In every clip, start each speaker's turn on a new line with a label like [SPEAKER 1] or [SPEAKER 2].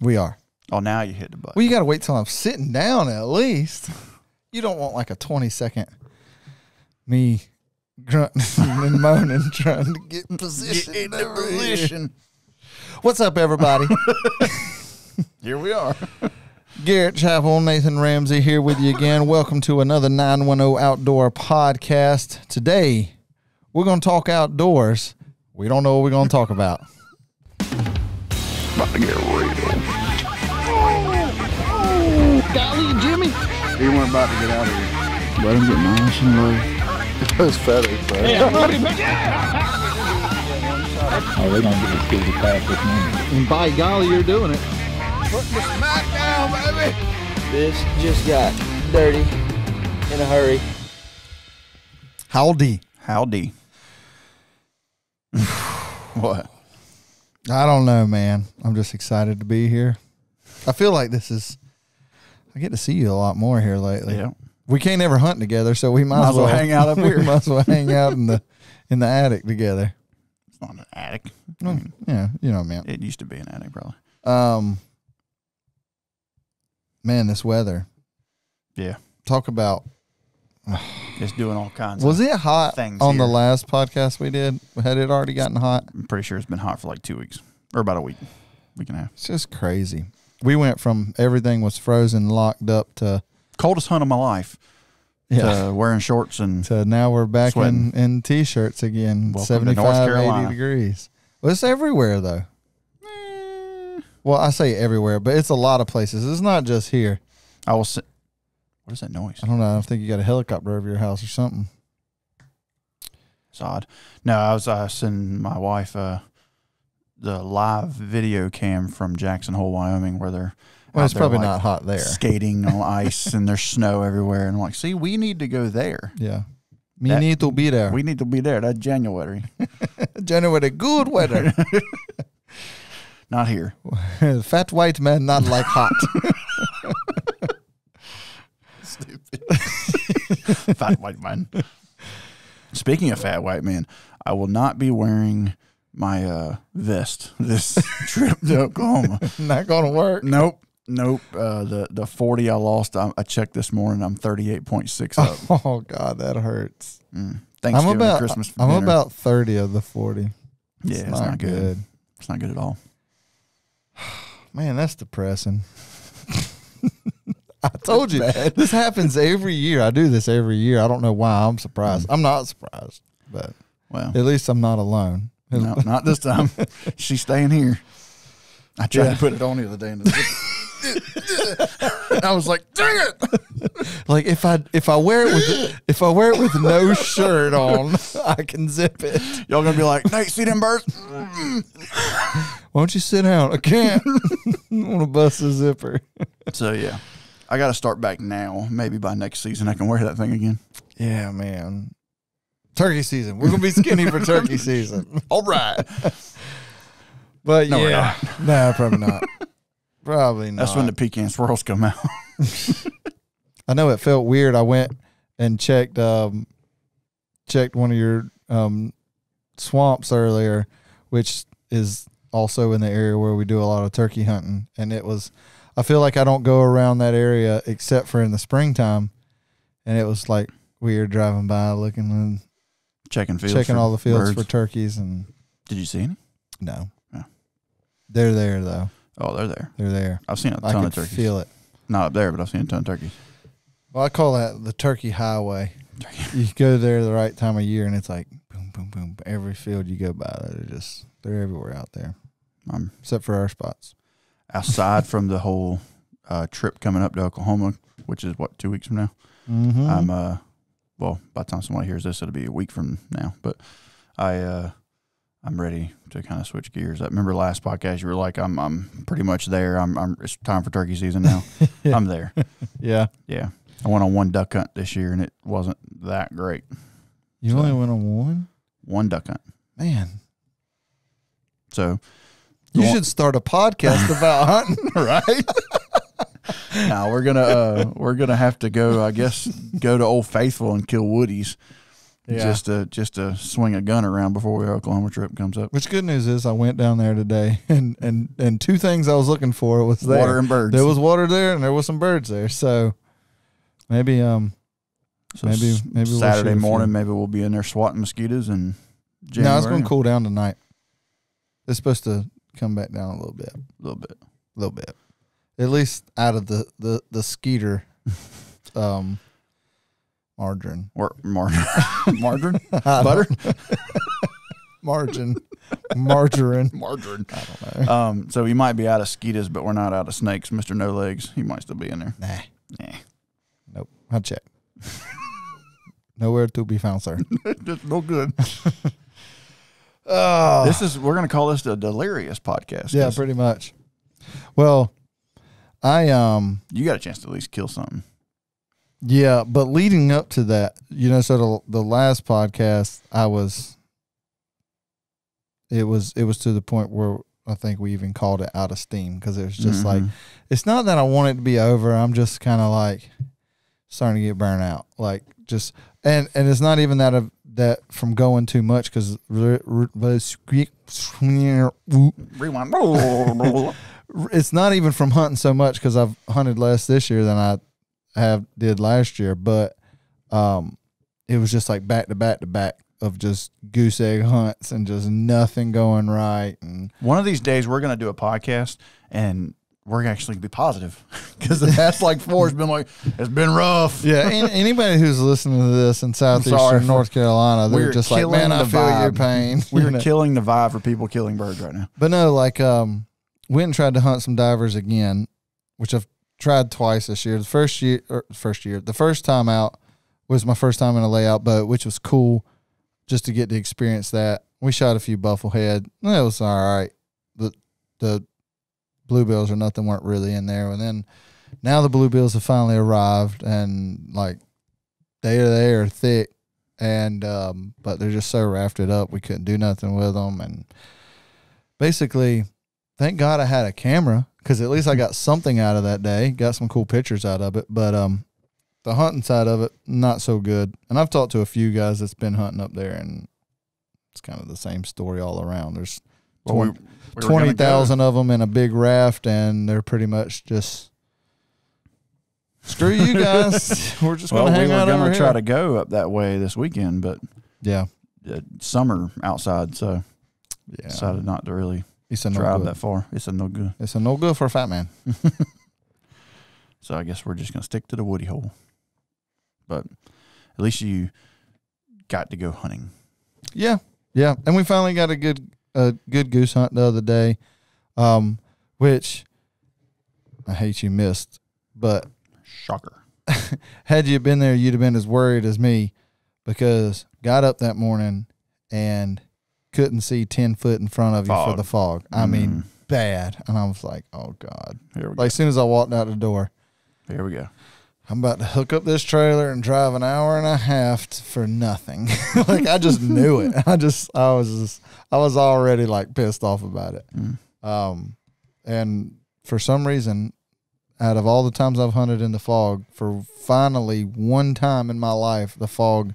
[SPEAKER 1] We are.
[SPEAKER 2] Oh, now you hit the button.
[SPEAKER 1] Well, you got to wait till I'm sitting down at least. You don't want like a 20 second me grunting and moaning trying to get position.
[SPEAKER 2] Get into
[SPEAKER 1] over
[SPEAKER 2] position.
[SPEAKER 1] What's up, everybody?
[SPEAKER 2] Here we are.
[SPEAKER 1] Garrett Chapel, Nathan Ramsey here with you again. Welcome to another 910 Outdoor podcast. Today, we're going to talk outdoors. We don't know what we're going to talk about.
[SPEAKER 2] About to get real.
[SPEAKER 1] Golly, Jimmy.
[SPEAKER 2] We weren't about to get out of here.
[SPEAKER 3] Let him get nice and low.
[SPEAKER 2] Those feathers, bro.
[SPEAKER 3] Oh, they're gonna get the kids attack this morning.
[SPEAKER 1] And by golly, you're doing it.
[SPEAKER 2] Put the smack down, baby.
[SPEAKER 4] This just got dirty in a hurry.
[SPEAKER 1] Howdy.
[SPEAKER 2] Howdy. what?
[SPEAKER 1] I don't know, man. I'm just excited to be here. I feel like this is. I get to see you a lot more here lately.
[SPEAKER 2] Yeah.
[SPEAKER 1] We can't ever hunt together, so we might,
[SPEAKER 2] Might
[SPEAKER 1] as well
[SPEAKER 2] hang out up here.
[SPEAKER 1] we might as well hang out in the in the attic together.
[SPEAKER 2] It's not an attic.
[SPEAKER 1] Well, yeah, you know what I mean.
[SPEAKER 2] It used to be an attic, probably.
[SPEAKER 1] Um, man, this weather.
[SPEAKER 2] Yeah.
[SPEAKER 1] Talk about.
[SPEAKER 2] It's doing all kinds of Was
[SPEAKER 1] it hot
[SPEAKER 2] things
[SPEAKER 1] on the last podcast we did? Had it already gotten hot?
[SPEAKER 2] I'm pretty sure it's been hot for like two weeks. Or about a week. Week and a half.
[SPEAKER 1] It's just crazy. We went from everything was frozen, locked up to
[SPEAKER 2] Coldest hunt of my life.
[SPEAKER 1] yeah.
[SPEAKER 2] To wearing shorts and
[SPEAKER 1] to now we're back
[SPEAKER 2] Sweating.
[SPEAKER 1] in, in t-shirts again
[SPEAKER 2] Welcome to North
[SPEAKER 1] 75 80 degrees well it's everywhere though eh. well i say everywhere but it's a lot of places it's not just here
[SPEAKER 2] I will sit. What is that noise?
[SPEAKER 1] i don't know i think you got a helicopter over your house or something
[SPEAKER 2] It's odd. No, I was uh, sending my wife uh, the live video cam from Jackson Hole, Wyoming, where they're
[SPEAKER 1] well it's
[SPEAKER 2] there,
[SPEAKER 1] probably
[SPEAKER 2] like,
[SPEAKER 1] not hot there
[SPEAKER 2] skating on ice and there's snow everywhere. And I'm like, see, we need to go there.
[SPEAKER 1] yeah we
[SPEAKER 2] That-
[SPEAKER 1] need to be there
[SPEAKER 2] We need to be there. That's January,
[SPEAKER 1] january good weather
[SPEAKER 2] not here.
[SPEAKER 1] fat white man not like hot
[SPEAKER 2] fat white man. Speaking of fat white man, I will not be wearing my uh, vest this trip to Oklahoma.
[SPEAKER 1] not gonna work
[SPEAKER 2] Nope. Nope. Uh, the the forty I lost. I, I checked this morning. I'm thirty eight point six up.
[SPEAKER 1] oh god that hurts
[SPEAKER 2] Mm.
[SPEAKER 1] i'm about
[SPEAKER 2] Christmas.
[SPEAKER 1] i'm
[SPEAKER 2] dinner.
[SPEAKER 1] about 30 of the 40
[SPEAKER 2] Yeah, it's, not, good.
[SPEAKER 1] good.
[SPEAKER 2] It's not good at all.
[SPEAKER 1] Man, that's depressing. I told you this happens every year. I do this every year. I don't know why. I'm surprised. Hmm. I'm not surprised, but
[SPEAKER 2] Well,
[SPEAKER 1] at least I'm not alone.
[SPEAKER 2] no, not this time. She's staying here. I tried
[SPEAKER 1] Yeah.
[SPEAKER 2] to put it on the other day, and, I was like, "Dang it!"
[SPEAKER 1] Like if I if I wear it with if I wear it with no shirt on, I can zip it.
[SPEAKER 2] Y'all gonna be like, "Nate, see them birds?"
[SPEAKER 1] Why don't you sit down? I can't. I want to bust a zipper.
[SPEAKER 2] So yeah, I got to start back now. Maybe by next season, I can wear that thing again.
[SPEAKER 1] Yeah, man. Turkey season. We're gonna be skinny for turkey season.
[SPEAKER 2] All right.
[SPEAKER 1] But
[SPEAKER 2] No,
[SPEAKER 1] yeah, no, probably not. Probably not.
[SPEAKER 2] That's when the pecan swirls come out.
[SPEAKER 1] I know it felt weird. I went and checked um checked one of your um swamps earlier, which is also in the area where we do a lot of turkey hunting. And it was I feel like I don't go around that area except for in the springtime. And it was like weird driving by looking and
[SPEAKER 2] Checking fields.
[SPEAKER 1] checking all the fields
[SPEAKER 2] birds.
[SPEAKER 1] for turkeys and
[SPEAKER 2] Did you see any?
[SPEAKER 1] no. They're there though.
[SPEAKER 2] Oh, they're there.
[SPEAKER 1] They're there.
[SPEAKER 2] I've seen a
[SPEAKER 1] I
[SPEAKER 2] ton
[SPEAKER 1] can
[SPEAKER 2] of turkeys.
[SPEAKER 1] feel it.
[SPEAKER 2] Not up there, but I've seen a ton of turkeys.
[SPEAKER 1] Well, I call that the turkey highway. You go there the right time of year, and it's like boom, boom, boom. Every field you go by, they're just they're everywhere out there,
[SPEAKER 2] I'm
[SPEAKER 1] except for our spots.
[SPEAKER 2] Aside from the whole uh, trip coming up to Oklahoma, which is what two weeks from now.
[SPEAKER 1] Mm-hmm.
[SPEAKER 2] I'm uh, well, by the time someone hears this, it'll be a week from now. But I uh, I'm ready to kind of switch gears. I remember last podcast you were like, I'm I'm pretty much there. I'm I'm it's time for turkey season now. I'm there.
[SPEAKER 1] yeah,
[SPEAKER 2] Yeah, I went on one duck hunt this year and it wasn't that great.
[SPEAKER 1] you
[SPEAKER 2] So-
[SPEAKER 1] only went on one.
[SPEAKER 2] One duck hunt.
[SPEAKER 1] Man,
[SPEAKER 2] So
[SPEAKER 1] you
[SPEAKER 2] Go on.
[SPEAKER 1] should start a podcast about hunting.
[SPEAKER 2] right? now we're gonna uh, we're gonna have to go. I guess go to Old Faithful and kill woodies
[SPEAKER 1] Yeah.
[SPEAKER 2] just to just to swing a gun around before our Oklahoma trip comes up.
[SPEAKER 1] Which good news is I went down there today and and and two things I was looking for was there.
[SPEAKER 2] Water and birds.
[SPEAKER 1] There was water there and there was some birds there. So maybe um
[SPEAKER 2] So
[SPEAKER 1] maybe- maybe we'll
[SPEAKER 2] Saturday morning, maybe we'll be in there swatting mosquitoes and.
[SPEAKER 1] no, it's gonna cool down tonight. It's supposed to come back down a little bit.
[SPEAKER 2] a little bit.
[SPEAKER 1] A little bit. At least out of the the, the skeeter um margarine.
[SPEAKER 2] Or mar- margarine,
[SPEAKER 1] I
[SPEAKER 2] butter,
[SPEAKER 1] margin. Margarine.
[SPEAKER 2] margarine.
[SPEAKER 1] I don't know.
[SPEAKER 2] Um, so he might be out of mosquitoes, but we're not out of snakes. Mister No Legs, he might still be in there.
[SPEAKER 1] Nah.
[SPEAKER 2] Nah.
[SPEAKER 1] Nope. I'll check. Nowhere to be found, sir.
[SPEAKER 2] Just no good.
[SPEAKER 1] Oh,
[SPEAKER 2] This is we're gonna call this the delirious podcast.
[SPEAKER 1] Yeah, pretty much. Well, I um
[SPEAKER 2] You got a chance to at least kill something.
[SPEAKER 1] yeah, but leading up to that, you know, so the the last podcast, I was. It was it was to the point where I think we even called it out of steam because it was just like
[SPEAKER 2] Mhm.
[SPEAKER 1] it's not that I want it to be over. I'm just kind of like starting to get burnt out. Like just and and it's not even that of that from going too much because
[SPEAKER 2] rewind.
[SPEAKER 1] it's not even from hunting so much because I've hunted less this year than I have did last year. But um, it was just like back to back to back of just goose egg hunts and just nothing going right and
[SPEAKER 2] One of these days, we're gonna do a podcast and we're actually gonna be positive because the past like four has been like it's been rough.
[SPEAKER 1] Yeah, an- anybody who's listening to this in southeastern North Carolina, they're just like, man, I feel your
[SPEAKER 2] vibe.
[SPEAKER 1] pain.
[SPEAKER 2] We're
[SPEAKER 1] You know?
[SPEAKER 2] killing the vibe for people killing birds right now.
[SPEAKER 1] But no, like, um, went and tried to hunt some divers again, which I've tried twice this year. The first year, or first year, the first time out was my first time in a layout boat, which was cool, just to get to experience that. We shot a few bufflehead. It was all right. The the bluebills or nothing weren't really in there, and then now the bluebills have finally arrived, and like they are they are thick, and um, but they're just so rafted up, we couldn't do nothing with them, and basically, thank God I had a camera because at least I got something out of that day. Got some cool pictures out of it, but um, the hunting side of it not so good. And I've talked to a few guys that's been hunting up there, and it's kind of the same story all around. There's
[SPEAKER 2] Well, we-
[SPEAKER 1] twen-
[SPEAKER 2] we were gonna
[SPEAKER 1] twenty thousand of them in a big raft, and they're pretty much just. Screw you guys. We're just
[SPEAKER 2] Well,
[SPEAKER 1] gonna
[SPEAKER 2] we
[SPEAKER 1] hang
[SPEAKER 2] were
[SPEAKER 1] out over
[SPEAKER 2] gonna
[SPEAKER 1] here.
[SPEAKER 2] try to go up that way this weekend, but
[SPEAKER 1] yeah,
[SPEAKER 2] summer outside, so
[SPEAKER 1] yeah.
[SPEAKER 2] decided not to really
[SPEAKER 1] It's a no
[SPEAKER 2] drive
[SPEAKER 1] good.
[SPEAKER 2] that far. It's a no good.
[SPEAKER 1] It's a no good for a fat man.
[SPEAKER 2] So I guess we're just gonna stick to the woody hole. But at least you got to go hunting.
[SPEAKER 1] Yeah, yeah, and we finally got a good a good goose hunt the other day, um, which I hate you missed, but
[SPEAKER 2] Shocker.
[SPEAKER 1] had you been there, you'd have been as worried as me because got up that morning and couldn't see ten foot in front of you for the fog. I mean,
[SPEAKER 2] Mm.
[SPEAKER 1] bad, and I was like, oh god.
[SPEAKER 2] Here we go.
[SPEAKER 1] Like as soon as I walked out the door,
[SPEAKER 2] Here we go.
[SPEAKER 1] I'm about to hook up this trailer and drive an hour and a half for nothing. like I just knew it. I just I was just I was already like pissed off about it.
[SPEAKER 2] Mm.
[SPEAKER 1] Um, and for some reason, out of all the times I've hunted in the fog, for finally one time in my life, the fog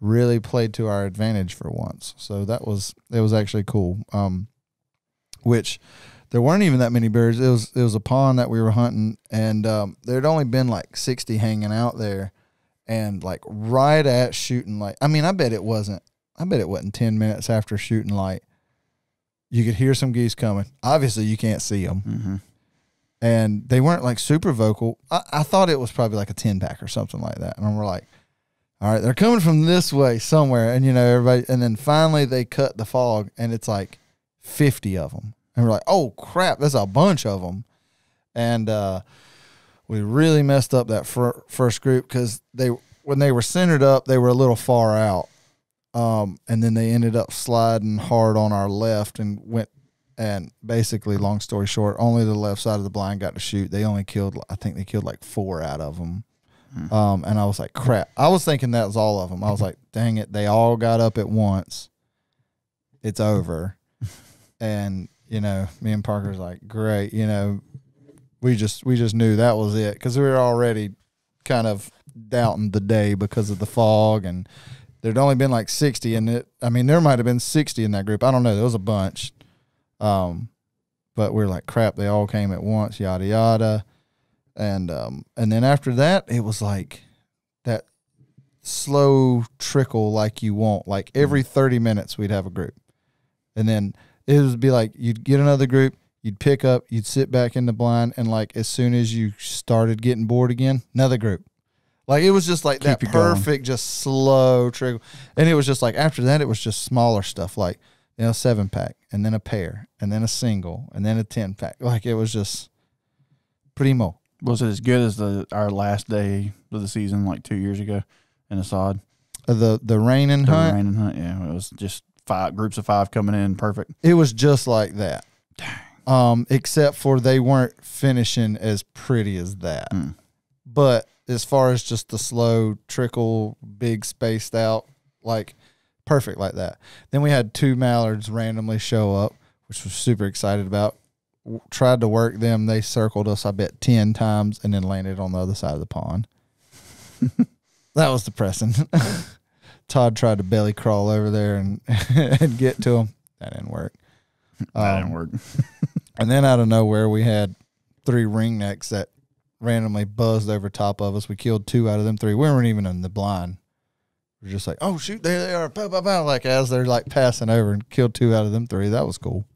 [SPEAKER 1] really played to our advantage for once. So that was it was actually cool. Um, which there weren't even that many birds. It was it was a pond that we were hunting, and um, there'd only been like sixty hanging out there, and like right at shooting light. I mean, I bet it wasn't. I bet it wasn't ten minutes after shooting light. You could hear some geese coming. Obviously, you can't see them,
[SPEAKER 2] Mm-hmm.
[SPEAKER 1] and they weren't like super vocal. I, I thought it was probably like a ten pack or something like that, and we're like, all right, they're coming from this way somewhere, and you know everybody. And then finally they cut the fog, and it's like fifty of them, and we're like, oh crap, that's a bunch of them, and uh, we really messed up that fir- first group because they when they were centered up, they were a little far out, um, and then they ended up sliding hard on our left and went. And basically, long story short, only the left side of the blind got to shoot. They only killed, I think they killed like four out of them. Um, and I was like, crap. I was thinking that was all of them. I was like, dang it, they all got up at once. It's over. and you know, me and Parker's like, great. You know, we just we just knew that was it because we were already kind of doubting the day because of the fog and there'd only been like 60 and it. I mean there might have been 60 in that group. I don't know. There was a bunch. Um but we are like crap they all came at once yada yada. And um and then after that it was like that slow trickle like you want. Like every 30 minutes we'd have a group. And then it would be like you'd get another group you'd pick up you'd sit back in the blind and like as soon as you started getting bored again another group like it was just like that
[SPEAKER 2] Keep going.
[SPEAKER 1] perfect just slow trickle and it was just like after that it was just smaller stuff like you know seven pack and then a pair and then a single and then a 10 pack like it was just primo
[SPEAKER 2] Was it as good as the our last day of the season, like two years ago, in Assad?
[SPEAKER 1] Uh, the the rain and
[SPEAKER 2] The
[SPEAKER 1] hunt
[SPEAKER 2] rain and hunt. Yeah, it was just five groups of five coming in, perfect.
[SPEAKER 1] it was just like that. Um except for they weren't finishing as pretty as that.
[SPEAKER 2] Mm.
[SPEAKER 1] but as far as just the slow trickle big spaced out like perfect like that. Then we had two mallards randomly show up which was super excited about. W- tried to work them. They circled us i bet 10 times and then landed on the other side of the pond. That was depressing todd tried to belly crawl over there and and get to him. that didn't work
[SPEAKER 2] that
[SPEAKER 1] Um,
[SPEAKER 2] didn't work.
[SPEAKER 1] and then out of nowhere, we had three ringnecks that randomly buzzed over top of us. We killed two out of them three. We weren't even in the blind. We are just like, oh shoot, there they are, pow, pow, pow, like as they're like passing over and killed two out of them three. That was cool.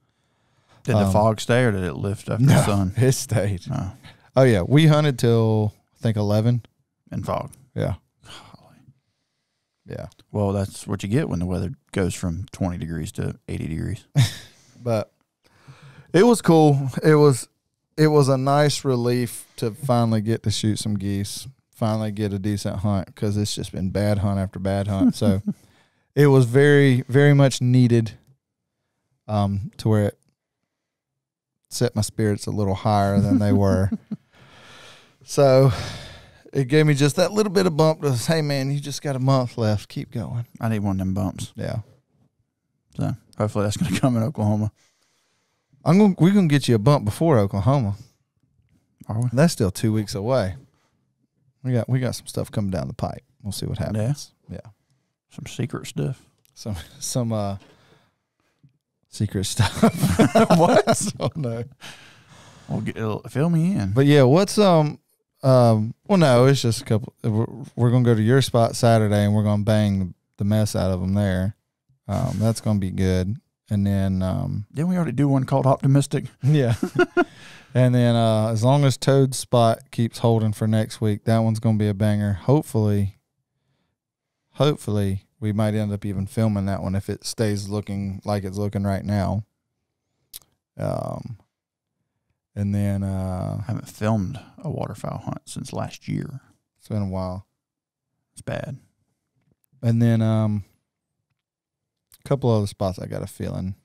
[SPEAKER 2] Did the
[SPEAKER 1] um,
[SPEAKER 2] fog stay or did it lift after the sun?
[SPEAKER 1] it stayed.
[SPEAKER 2] No,
[SPEAKER 1] Oh yeah, we hunted till I think eleven.
[SPEAKER 2] and fog.
[SPEAKER 1] Yeah, yeah.
[SPEAKER 2] Well, that's what you get when the weather goes from 20 degrees to 80 degrees.
[SPEAKER 1] but it was cool. It was it was a nice relief to finally get to shoot some geese. Finally get a decent hunt because it's just been bad hunt after bad hunt. So it was very very much needed. Um, to where it set my spirits a little higher than they were. so it gave me just that little bit of bump to hey man, you just got a month left. Keep going.
[SPEAKER 2] I need one of them bumps.
[SPEAKER 1] Yeah.
[SPEAKER 2] So hopefully that's going to come in Oklahoma.
[SPEAKER 1] I'm gonna we're gonna get you a bump before Oklahoma.
[SPEAKER 2] Are we?
[SPEAKER 1] That's still two weeks away. We got we got some stuff coming down the pipe. We'll see what happens. Yeah.
[SPEAKER 2] Some secret stuff.
[SPEAKER 1] Some some uh secret stuff. what? oh no.
[SPEAKER 2] Well, get, fill me in.
[SPEAKER 1] But yeah, what's um um well no, it's just a couple we're, we're gonna go to your spot Saturday and we're gonna bang the mess out of them there. Um that's gonna be good. And then um
[SPEAKER 2] Didn't we already do one called Optimistic?
[SPEAKER 1] Yeah. and then uh, as long as Toad's spot keeps holding for next week, that one's going to be a banger. Hopefully, hopefully we might end up even filming that one if it stays looking like it's looking right now. Um, and then uh,
[SPEAKER 2] I haven't filmed a waterfowl hunt since last year.
[SPEAKER 1] it's been a while.
[SPEAKER 2] It's bad.
[SPEAKER 1] And then um, a couple other spots I got a feeling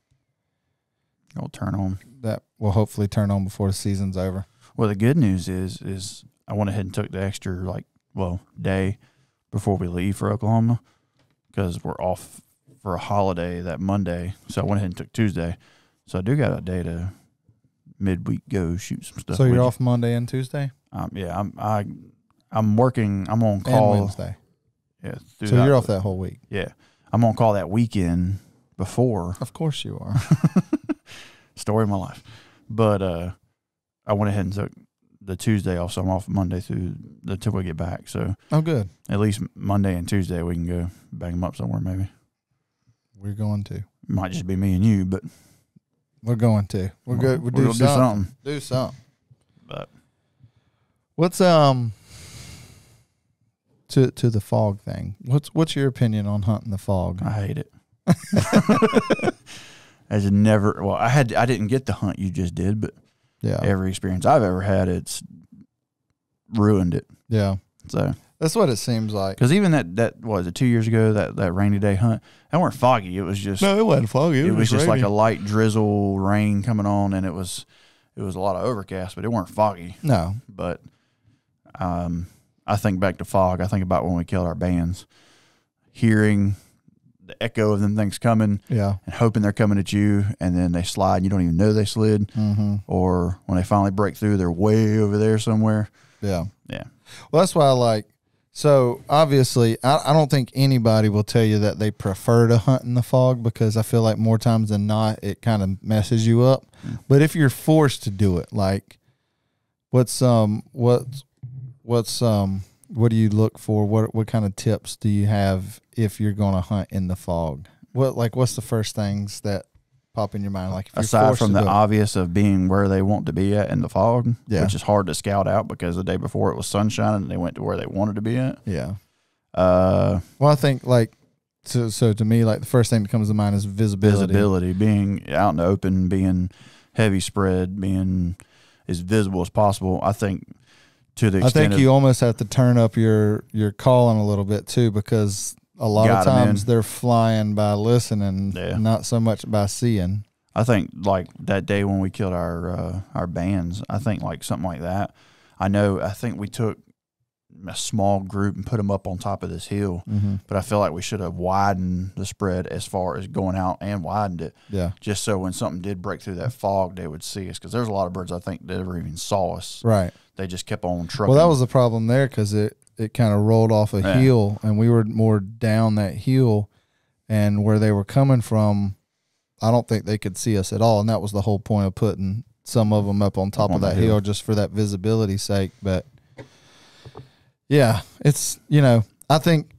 [SPEAKER 2] It'll turn on.
[SPEAKER 1] that will hopefully turn on before the season's over.
[SPEAKER 2] Well, the good news is, is I went ahead and took the extra like well day before we leave for Oklahoma because we're off for a holiday that Monday. So I went ahead and took Tuesday. So I do got a day to midweek go shoot some stuff.
[SPEAKER 1] so you're
[SPEAKER 2] you.
[SPEAKER 1] off Monday and Tuesday
[SPEAKER 2] Um, yeah, I'm I I'm working. I'm on
[SPEAKER 1] and
[SPEAKER 2] call.
[SPEAKER 1] Wednesday.
[SPEAKER 2] Yeah,
[SPEAKER 1] So you're off that whole week.
[SPEAKER 2] Yeah, I'm on call that weekend before
[SPEAKER 1] Of course you are.
[SPEAKER 2] story of my life. But uh, I went ahead and took the Tuesday off, so I'm off Monday through the till we get back. So
[SPEAKER 1] oh, good.
[SPEAKER 2] at least Monday and Tuesday we can go bang them up somewhere. Maybe
[SPEAKER 1] We're going to.
[SPEAKER 2] might just be me and you, but
[SPEAKER 1] We're going to. We're good. We'll,
[SPEAKER 2] We're
[SPEAKER 1] do,
[SPEAKER 2] gonna do
[SPEAKER 1] something.
[SPEAKER 2] something.
[SPEAKER 1] Do something.
[SPEAKER 2] But
[SPEAKER 1] What's um to to the fog thing? What's what's your opinion on hunting the fog?
[SPEAKER 2] I hate it. As a never, well, I had I didn't get the hunt you just did, but
[SPEAKER 1] Yeah.
[SPEAKER 2] every experience I've ever had, it's ruined it.
[SPEAKER 1] Yeah.
[SPEAKER 2] So
[SPEAKER 1] That's what it seems like.
[SPEAKER 2] because even that that what was it two years ago that that rainy day hunt, that weren't foggy. It was just no,
[SPEAKER 1] it wasn't foggy.
[SPEAKER 2] it was just like a light drizzle rain coming on, and it was it was a lot of overcast, but it weren't foggy.
[SPEAKER 1] no.
[SPEAKER 2] But um, I think back to fog. I think about when we killed our bands, hearing the echo of them things coming
[SPEAKER 1] Yeah.
[SPEAKER 2] and hoping they're coming at you, and then they slide and you don't even know they slid,
[SPEAKER 1] Mm-hmm.
[SPEAKER 2] or when they finally break through, they're way over there somewhere.
[SPEAKER 1] Yeah.
[SPEAKER 2] Yeah.
[SPEAKER 1] Well, that's why I like So obviously, I, I don't think anybody will tell you that they prefer to hunt in the fog because I feel like more times than not, it kind of messes you up. But if you're forced to do it, like what's um what's what's um what do you look for? What what kind of tips do you have if you're going to hunt in the fog? What like what's the first things that pop in your mind? Like
[SPEAKER 2] Aside from the obvious of being where they want to be at in the fog,
[SPEAKER 1] Yeah.
[SPEAKER 2] which is hard to scout out because the day before it was sunshine and they went to where they wanted to be at.
[SPEAKER 1] yeah.
[SPEAKER 2] Uh,
[SPEAKER 1] Well, I think like so. So to me, like the first thing that comes to mind is visibility.
[SPEAKER 2] visibility, being out in the open, being heavy spread, being as visible as possible. I think to the
[SPEAKER 1] I think
[SPEAKER 2] of,
[SPEAKER 1] you almost have to turn up your your calling a little bit too, because a lot of times they're flying by listening,
[SPEAKER 2] Yeah.
[SPEAKER 1] not so much by seeing.
[SPEAKER 2] I think like that day when we killed our uh, our bands, I think like something like that. I know. I think we took a small group and put them up on top of this hill,
[SPEAKER 1] Mm-hmm.
[SPEAKER 2] but I feel like we should have widened the spread as far as going out and widened it,
[SPEAKER 1] Yeah,
[SPEAKER 2] just so when something did break through that fog, they would see us. Because there's a lot of birds I think that never even saw us.
[SPEAKER 1] right.
[SPEAKER 2] They just kept on trucking.
[SPEAKER 1] Well, that was the problem there because it it kind of rolled off a
[SPEAKER 2] Yeah.
[SPEAKER 1] hill, and we were more down that hill, and where they were coming from, I don't think they could see us at all, and that was the whole point of putting some of them up on top
[SPEAKER 2] on
[SPEAKER 1] of that
[SPEAKER 2] hill.
[SPEAKER 1] hill just for that visibility sake. But yeah, it's you know I think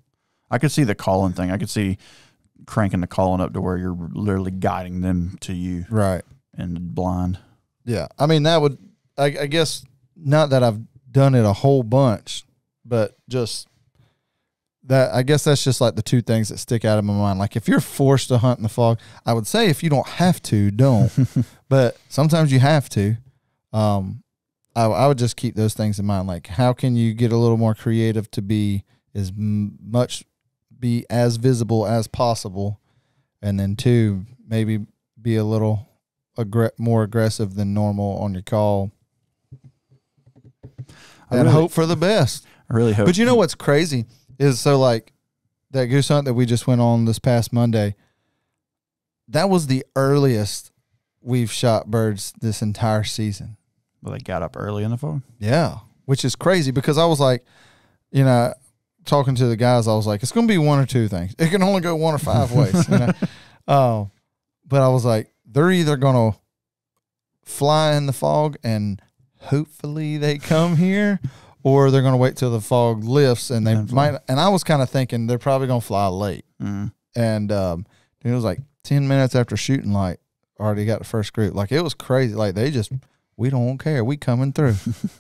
[SPEAKER 2] I could see the calling thing. I could see cranking the calling up to where you're literally guiding them to you
[SPEAKER 1] right.
[SPEAKER 2] and blind.
[SPEAKER 1] Yeah, I mean that would I, I guess not that I've done it a whole bunch, but just that I guess that's just like the two things that stick out of my mind. Like if you're forced to hunt in the fog, I would say if you don't have to, don't. but sometimes you have to. Um, I, I would just keep those things in mind. Like how can you get a little more creative to be as m- much be as visible as possible, and then two maybe be a little aggr- more aggressive than normal on your call
[SPEAKER 2] I
[SPEAKER 1] and
[SPEAKER 2] really-
[SPEAKER 1] hope for the best.
[SPEAKER 2] I really hope.
[SPEAKER 1] But you know what's crazy is so like that goose hunt that we just went on this past Monday. That was the earliest we've shot birds this entire season.
[SPEAKER 2] Well, they got up early in the fog.
[SPEAKER 1] Yeah, which is crazy because I was like, you know, talking to the guys, I was like, it's going to be one or two things. It can only go one or five ways. You know? uh, but I was like, they're either going to fly in the fog and hopefully they come here, or they're going to wait till the fog lifts and they
[SPEAKER 2] fly.
[SPEAKER 1] might. And I was kind of thinking they're probably going to fly late.
[SPEAKER 2] Mm.
[SPEAKER 1] And um, it was like ten minutes after shooting light, already got the first group. Like it was crazy. Like they just, we don't care. We coming through.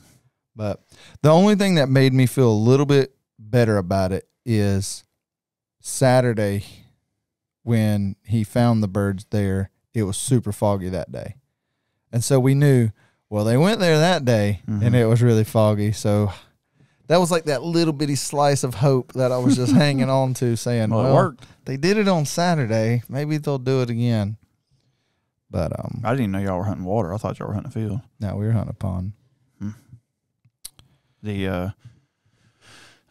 [SPEAKER 1] but the only thing that made me feel a little bit better about it is Saturday when he found the birds there. It was super foggy that day, and so we knew. Well, they went there that day, and
[SPEAKER 2] Mhm.
[SPEAKER 1] it was really foggy. So that was like that little bitty slice of hope that I was just hanging on to, saying,
[SPEAKER 2] Well,
[SPEAKER 1] "Well,
[SPEAKER 2] it worked.
[SPEAKER 1] they did it on Saturday. Maybe they'll do it again." But um,
[SPEAKER 2] I didn't know y'all were hunting water. I thought y'all were hunting a field.
[SPEAKER 1] no, we were hunting a pond.
[SPEAKER 2] The uh,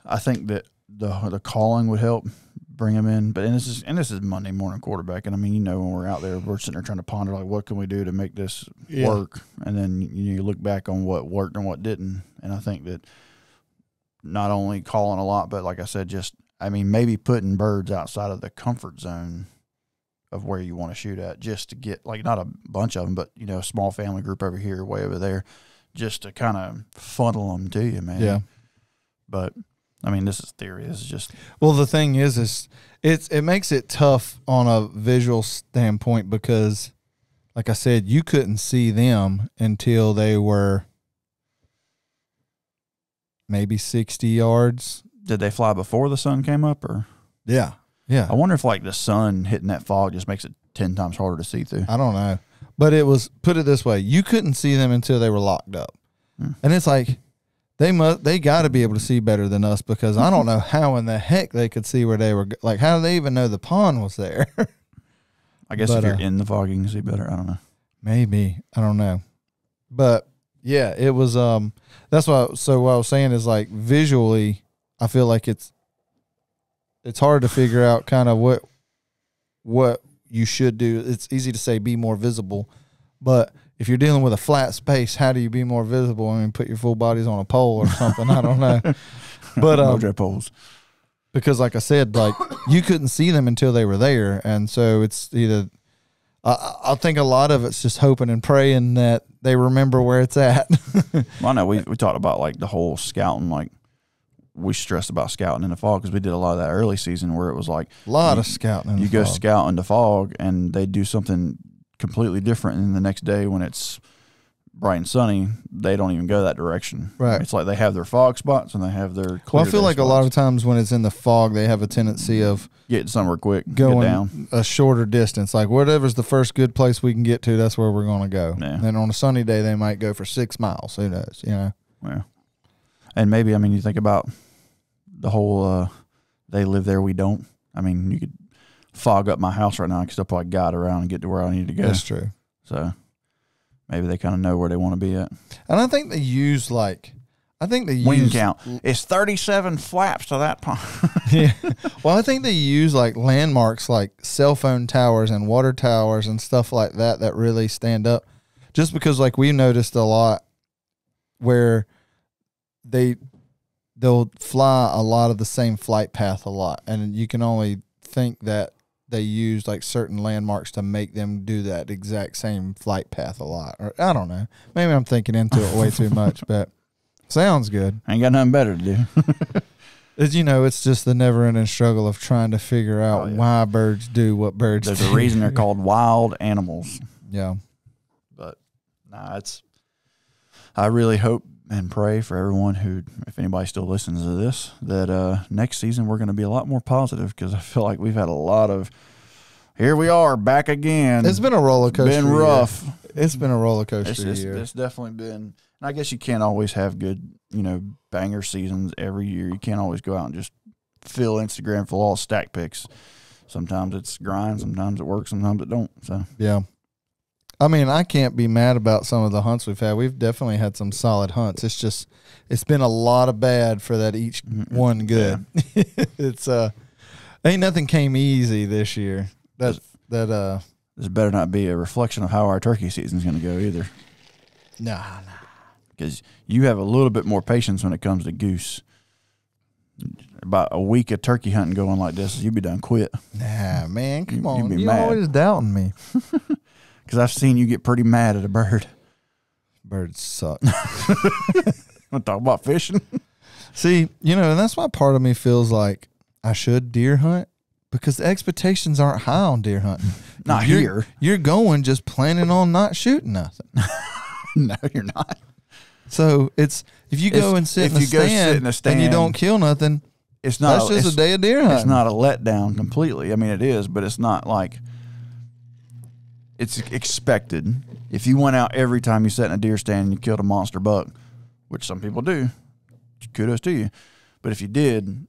[SPEAKER 2] I think that the the calling would help bring them in. But and this is and this is Monday morning quarterback. And I mean, you know, when we're out there, we're sitting there trying to ponder like, what can we do to make this
[SPEAKER 1] Yeah.
[SPEAKER 2] work? And then you, you look back on what worked and what didn't. And I think that not only calling a lot, but like I said, just I mean, maybe putting birds outside of the comfort zone of where you want to shoot at, just to get like not a bunch of them, but you know, a small family group over here, way over there, just to kind of funnel them to you, man.
[SPEAKER 1] Yeah.
[SPEAKER 2] But I mean, this is theory. This is just
[SPEAKER 1] Well, the thing is, is it's it makes it tough on a visual standpoint because, like I said, you couldn't see them until they were maybe sixty yards.
[SPEAKER 2] did they fly before the sun came up, or
[SPEAKER 1] Yeah, yeah.
[SPEAKER 2] I wonder if like the sun hitting that fog just makes it ten times harder to see through.
[SPEAKER 1] I don't know, but it was put it this way: you couldn't see them until they were locked up,
[SPEAKER 2] Hmm.
[SPEAKER 1] and it's like they must they got to be able to see better than us because I don't know how in the heck they could see where they were. Like, how do they even know the pond was there?
[SPEAKER 2] I guess
[SPEAKER 1] But,
[SPEAKER 2] if you're
[SPEAKER 1] uh,
[SPEAKER 2] in the fog, you can see better. I don't know.
[SPEAKER 1] Maybe I don't know, but yeah, it was. Um, that's what. So what I was saying is like visually, I feel like it's it's hard to figure out kind of what what you should do. It's easy to say be more visible, but if you're dealing with a flat space, how do you be more visible? I mean, put your full bodies on a pole or something. I don't know, But, um,
[SPEAKER 2] mojo poles.
[SPEAKER 1] because like I said, like you couldn't see them until they were there, and so it's either. I, I think a lot of it's just hoping and praying that they remember where it's at.
[SPEAKER 2] Well, I know we we talked about like the whole scouting, like we stressed about scouting in the fog because we did a lot of that early season where it was like
[SPEAKER 1] a lot
[SPEAKER 2] You-
[SPEAKER 1] of scouting. in
[SPEAKER 2] you go
[SPEAKER 1] fog.
[SPEAKER 2] scout in the fog and they do something completely different, and the next day when it's bright and sunny, they don't even go that direction.
[SPEAKER 1] Right.
[SPEAKER 2] It's like they have their fog spots and they have their.
[SPEAKER 1] Well, I feel like a lot of times when it's in the fog, they have a tendency of
[SPEAKER 2] get somewhere quick,
[SPEAKER 1] going
[SPEAKER 2] get down.
[SPEAKER 1] a shorter distance. Like whatever's the first good place we can get to, that's where we're going to go.
[SPEAKER 2] Yeah.
[SPEAKER 1] And on a sunny day, they might go for six miles. Who knows? You know.
[SPEAKER 2] Yeah. And maybe I mean you think about the whole uh they live there, we don't. I mean, you could fog up my house right now, because I could still probably guide around and get to where I need to go.
[SPEAKER 1] That's true.
[SPEAKER 2] So maybe they kind of know where they want to be at.
[SPEAKER 1] And I think they use like, I think they
[SPEAKER 2] Wing
[SPEAKER 1] use
[SPEAKER 2] count. It's 37 flaps to that point.
[SPEAKER 1] yeah. Well, I think they use like landmarks like cell phone towers and water towers and stuff like that that really stand up. Just because like we noticed a lot where they they'll fly a lot of the same flight path a lot and you can only think that they use like certain landmarks to make them do that exact same flight path a lot. Or I don't know. Maybe I'm thinking into it way too much, but sounds good.
[SPEAKER 2] I Ain't got nothing better to do.
[SPEAKER 1] As you know, it's just the never ending struggle of trying to figure out
[SPEAKER 2] Oh, yeah.
[SPEAKER 1] why birds do what birds
[SPEAKER 2] There's
[SPEAKER 1] do.
[SPEAKER 2] a reason they're called wild animals.
[SPEAKER 1] Yeah.
[SPEAKER 2] But nah, it's. I really hope and pray for everyone who, if anybody still listens to this, that uh, next season we're going to be a lot more positive because I feel like we've had a lot of. Here we are back again.
[SPEAKER 1] It's been a roller coaster.
[SPEAKER 2] been
[SPEAKER 1] year.
[SPEAKER 2] rough.
[SPEAKER 1] It's been a roller coaster
[SPEAKER 2] It's, it's,
[SPEAKER 1] year.
[SPEAKER 2] it's definitely been. And I guess you can't always have good, you know, banger seasons every year. You can't always go out and just fill Instagram full of all stack picks. Sometimes it's grind, sometimes it works, sometimes it don't. So
[SPEAKER 1] yeah. I mean, I can't be mad about some of the hunts we've had. We've definitely had some solid hunts. It's just, it's been a lot of bad for that each
[SPEAKER 2] Mhm.
[SPEAKER 1] one good. it's uh, ain't nothing came easy this year. That that uh,
[SPEAKER 2] this better not be a reflection of how our turkey season's going to go either.
[SPEAKER 1] nah, nah.
[SPEAKER 2] because you have a little bit more patience when it comes to goose. About a week of turkey hunting going like this, you'd be done quit.
[SPEAKER 1] Nah, man, come
[SPEAKER 2] You-
[SPEAKER 1] on.
[SPEAKER 2] you'd be
[SPEAKER 1] You're
[SPEAKER 2] mad.
[SPEAKER 1] always doubting me.
[SPEAKER 2] Because I've seen you get pretty mad at a bird.
[SPEAKER 1] Birds suck.
[SPEAKER 2] Want to talk about fishing?
[SPEAKER 1] See, you know, and that's why part of me feels like I should deer hunt because the expectations aren't high on deer hunting.
[SPEAKER 2] Not
[SPEAKER 1] You're-
[SPEAKER 2] here.
[SPEAKER 1] You're going just planning on not shooting nothing.
[SPEAKER 2] no, you're not.
[SPEAKER 1] So it's if you go and sit
[SPEAKER 2] if
[SPEAKER 1] in
[SPEAKER 2] you go sit
[SPEAKER 1] stand,
[SPEAKER 2] in a
[SPEAKER 1] and you don't kill nothing,
[SPEAKER 2] It's not.
[SPEAKER 1] that's just a day of deer hunting.
[SPEAKER 2] It's not a letdown completely. I mean, it is, but it's not like it's expected. If you went out every time you sat in a deer stand and you killed a monster buck, which some people do, kudos to you. But if you did,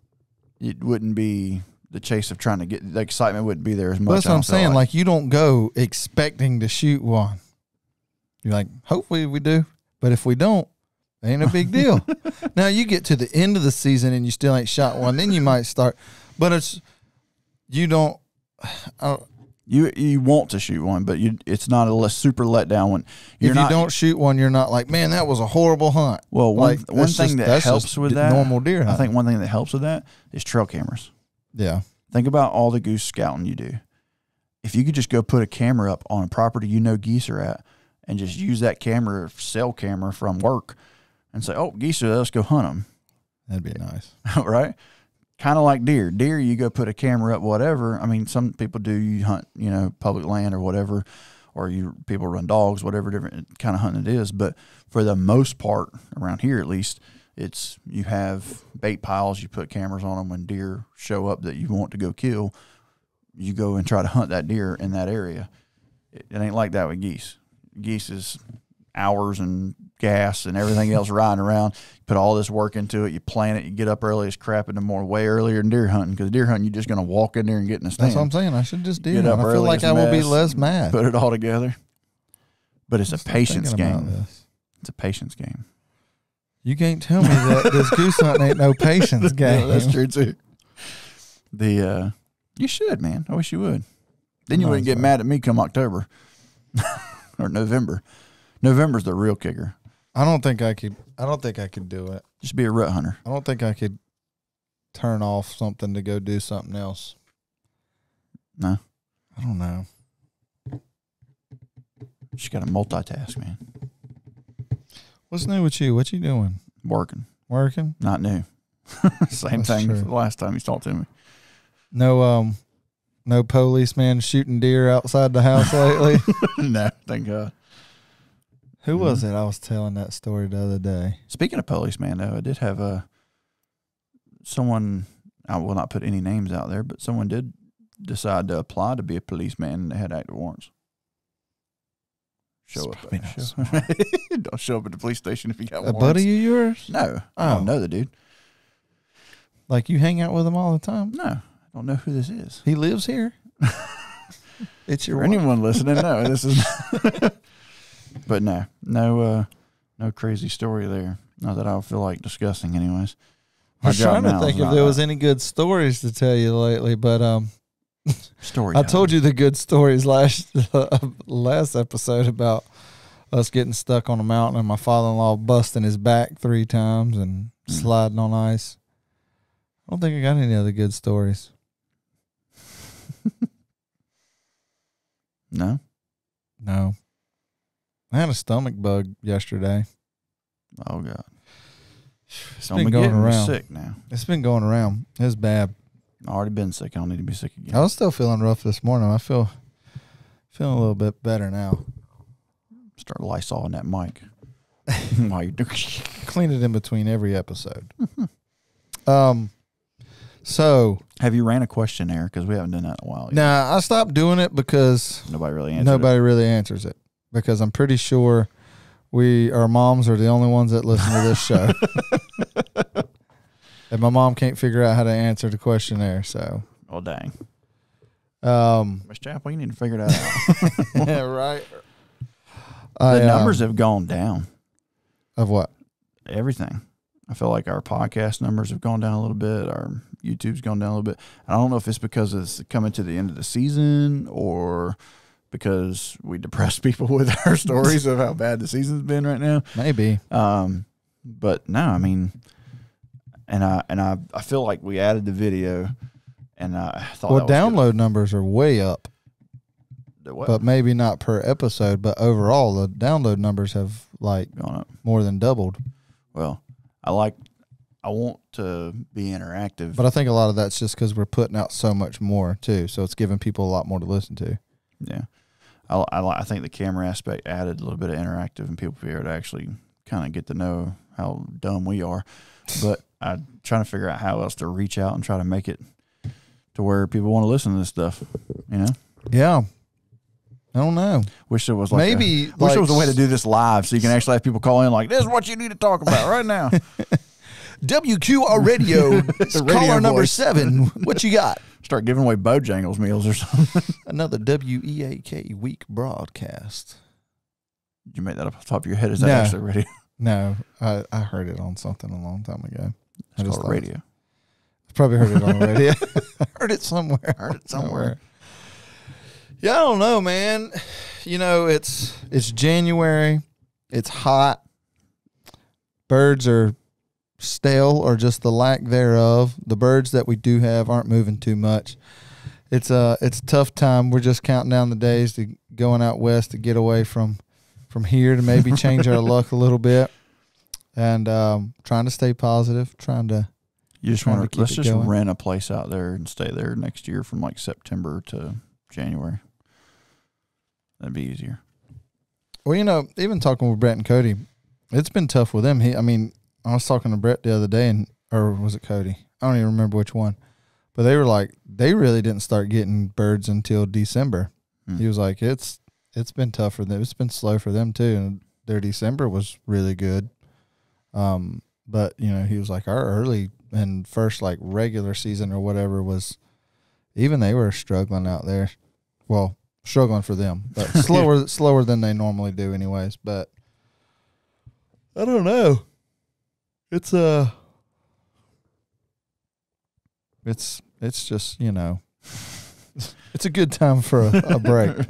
[SPEAKER 2] it wouldn't be the chase of trying to get the excitement wouldn't be there as much.
[SPEAKER 1] That's what I'm saying. Like. you don't go expecting to shoot one. You're like, hopefully we do, but if we don't, ain't a big deal. now you get to the end of the season and you still ain't shot one, then you might start. But it's you don't. I,
[SPEAKER 2] you you want to shoot one, but you it's not a super letdown one. You're
[SPEAKER 1] if you
[SPEAKER 2] not,
[SPEAKER 1] don't shoot one, you're not like, man, that was a horrible hunt.
[SPEAKER 2] Well, one
[SPEAKER 1] Like,
[SPEAKER 2] one thing
[SPEAKER 1] just-
[SPEAKER 2] that helps with that,
[SPEAKER 1] normal deer
[SPEAKER 2] I think one thing that helps with that is trail cameras.
[SPEAKER 1] Yeah,
[SPEAKER 2] Think about all the goose scouting you do. If you could just go put a camera up on a property you know geese are at, and just use that camera, cell camera from work, and say, "Oh, geese are there. Let's go hunt them."
[SPEAKER 1] that'd be nice.
[SPEAKER 2] right? Kind of like deer. Deer, you go put a camera up, whatever. I mean, some people do. You hunt, you know, public land or whatever, or you people run dogs, whatever different kind of hunting it is. But for the most part, around here at least, it's you have bait piles. You put cameras on them when deer show up that you want to go kill. You go and try to hunt that deer in that area. It, it ain't like that with geese. Geese is hours and gas and everything else riding around. You put all this work into it. You plan it. You get up early as crap in the morning, way earlier than deer hunting. Because deer hunting, you're just going to walk in there and get in the stand.
[SPEAKER 1] That's what I'm saying. I should just hunt.
[SPEAKER 2] up
[SPEAKER 1] I feel like I will be less mad.
[SPEAKER 2] Put it all together. But it's a patience game. It's a patience game.
[SPEAKER 1] You can't tell me that this goose hunting ain't no patience game.
[SPEAKER 2] Yeah, that's true too. The uh, you should, man. I wish you would. Then you
[SPEAKER 1] No,
[SPEAKER 2] wouldn't get
[SPEAKER 1] fine.
[SPEAKER 2] mad at me come October or November. November's the real kicker.
[SPEAKER 1] I don't think I could. I don't think I could do it.
[SPEAKER 2] Just be a rut hunter.
[SPEAKER 1] I don't think I could turn off something to go do something else.
[SPEAKER 2] No,
[SPEAKER 1] I don't know.
[SPEAKER 2] she got to multitask, man.
[SPEAKER 1] What's new with you? What you doing?
[SPEAKER 2] Working,
[SPEAKER 1] Working?
[SPEAKER 2] not new. Same
[SPEAKER 1] That's
[SPEAKER 2] thing
[SPEAKER 1] true.
[SPEAKER 2] as the last time you talked to me.
[SPEAKER 1] No um no policeman shooting deer outside the house lately.
[SPEAKER 2] no, thank God.
[SPEAKER 1] Who was mm-hmm. it? I was telling that story the other day.
[SPEAKER 2] Speaking of policeman, though, I did have a someone. I will not put any names out there, but someone did decide to apply to be a policeman, and they had active warrants. Show
[SPEAKER 1] It's
[SPEAKER 2] up. show- don't show up at the police station if you got
[SPEAKER 1] A
[SPEAKER 2] warrants.
[SPEAKER 1] buddy of yours?
[SPEAKER 2] No, I
[SPEAKER 1] Oh.
[SPEAKER 2] don't know the dude.
[SPEAKER 1] Like you hang out with him all the time?
[SPEAKER 2] No, I don't know who this is.
[SPEAKER 1] He lives here. it's your
[SPEAKER 2] anyone listening, no, this is. but no, no, uh, no crazy story there. Not that I feel like discussing, anyways.
[SPEAKER 1] I was
[SPEAKER 2] My job
[SPEAKER 1] trying to think if there was any good stories to tell you lately, but um,
[SPEAKER 2] story.
[SPEAKER 1] I told you the good stories last last episode about us getting stuck on a mountain and my father-in-law busting his back three times and
[SPEAKER 2] Mm.
[SPEAKER 1] sliding on ice. I don't think I got any other good stories.
[SPEAKER 2] No,
[SPEAKER 1] No, I had a stomach bug yesterday.
[SPEAKER 2] oh god,
[SPEAKER 1] It's
[SPEAKER 2] Don't
[SPEAKER 1] been
[SPEAKER 2] be
[SPEAKER 1] going around.
[SPEAKER 2] sick now.
[SPEAKER 1] It's been going around. It's bad.
[SPEAKER 2] I already been sick. I don't need to be sick again.
[SPEAKER 1] I was still feeling rough this morning. I feel feeling a little bit better now.
[SPEAKER 2] Start Lysol in that mic while you're.
[SPEAKER 1] Clean it in between every episode. um, so
[SPEAKER 2] Have you ran a questionnaire? Because we haven't done that in a while. yet.
[SPEAKER 1] now I stopped doing it because
[SPEAKER 2] Nobody really
[SPEAKER 1] nobody really answers it because I'm pretty sure we our moms are the only ones that listen to this show. and my mom can't figure out how to answer the questionnaire. So.
[SPEAKER 2] Oh dang,
[SPEAKER 1] um,
[SPEAKER 2] Miss Chapel, you need to figure that out.
[SPEAKER 1] yeah, right.
[SPEAKER 2] the
[SPEAKER 1] I,
[SPEAKER 2] numbers
[SPEAKER 1] um,
[SPEAKER 2] have gone down.
[SPEAKER 1] of what?
[SPEAKER 2] everything. I feel like our podcast numbers have gone down a little bit. Our YouTube's gone down a little bit. I don't know if it's because it's coming to the end of the season or because we depress people with our stories of how bad the season's been right now.
[SPEAKER 1] Maybe.
[SPEAKER 2] Um, but no, I mean, and I and I I feel like we added the video, and I thought
[SPEAKER 1] Well, download numbers are way up.
[SPEAKER 2] what?
[SPEAKER 1] but maybe not per episode. But overall, the download numbers have like
[SPEAKER 2] gone up.
[SPEAKER 1] more than doubled.
[SPEAKER 2] Well, I like. I want to be interactive.
[SPEAKER 1] But I think a lot of that's just because we're putting out so much more too, so it's giving people a lot more to listen to.
[SPEAKER 2] Yeah, I I, I think the camera aspect added a little bit of interactive, and people be able to actually kind of get to know how dumb we are. But I'm trying to figure out how else to reach out and try to make it to where people want to listen to this stuff. You know,
[SPEAKER 1] Yeah, I don't know.
[SPEAKER 2] wish there was like a-
[SPEAKER 1] Maybe
[SPEAKER 2] wish
[SPEAKER 1] like,
[SPEAKER 2] there was a way to do this live so you can actually have people call in like this is what you need to talk about right now.
[SPEAKER 1] WQR Radio caller number seven. What you got?
[SPEAKER 2] Start giving away Bojangles meals or something.
[SPEAKER 1] Another WEAK week broadcast.
[SPEAKER 2] Did you make that up off the top of your head? Is that
[SPEAKER 1] No.
[SPEAKER 2] actually radio?
[SPEAKER 1] No, I, I heard it on something a long time ago. I
[SPEAKER 2] It's
[SPEAKER 1] just
[SPEAKER 2] called radio.
[SPEAKER 1] I probably heard it on the radio. heard it somewhere.
[SPEAKER 2] Heard it somewhere.
[SPEAKER 1] Yeah, I don't know, man. You know, it's it's January. It's hot. Birds are stale or just the lack thereof. The birds that we do have aren't moving too much. It's a it's a tough time. We're just counting down the days to going out west to get away from from here to maybe change our luck a little bit. And um, trying to stay positive, trying to
[SPEAKER 2] You just want
[SPEAKER 1] to
[SPEAKER 2] to let's just
[SPEAKER 1] going.
[SPEAKER 2] rent a place out there and stay there next year from like September to January. That'd be easier.
[SPEAKER 1] Well, you know, even talking with Brett and Cody, it's been tough with them. He, I mean, I was talking to Brett the other day, and or was it Cody? I don't even remember which one. But they were like, they really didn't start getting birds until December.
[SPEAKER 2] Hmm.
[SPEAKER 1] He was like, it's it's been tough for them. It's been slow for them too, and their December was really good. Um, but you know, he was like, our early and first like regular season or whatever was, even they were struggling out there. Well, struggling for them, but slower slower than they normally do, anyways. But I don't know. It's uh it's it's just you know, it's a good time for a, a break.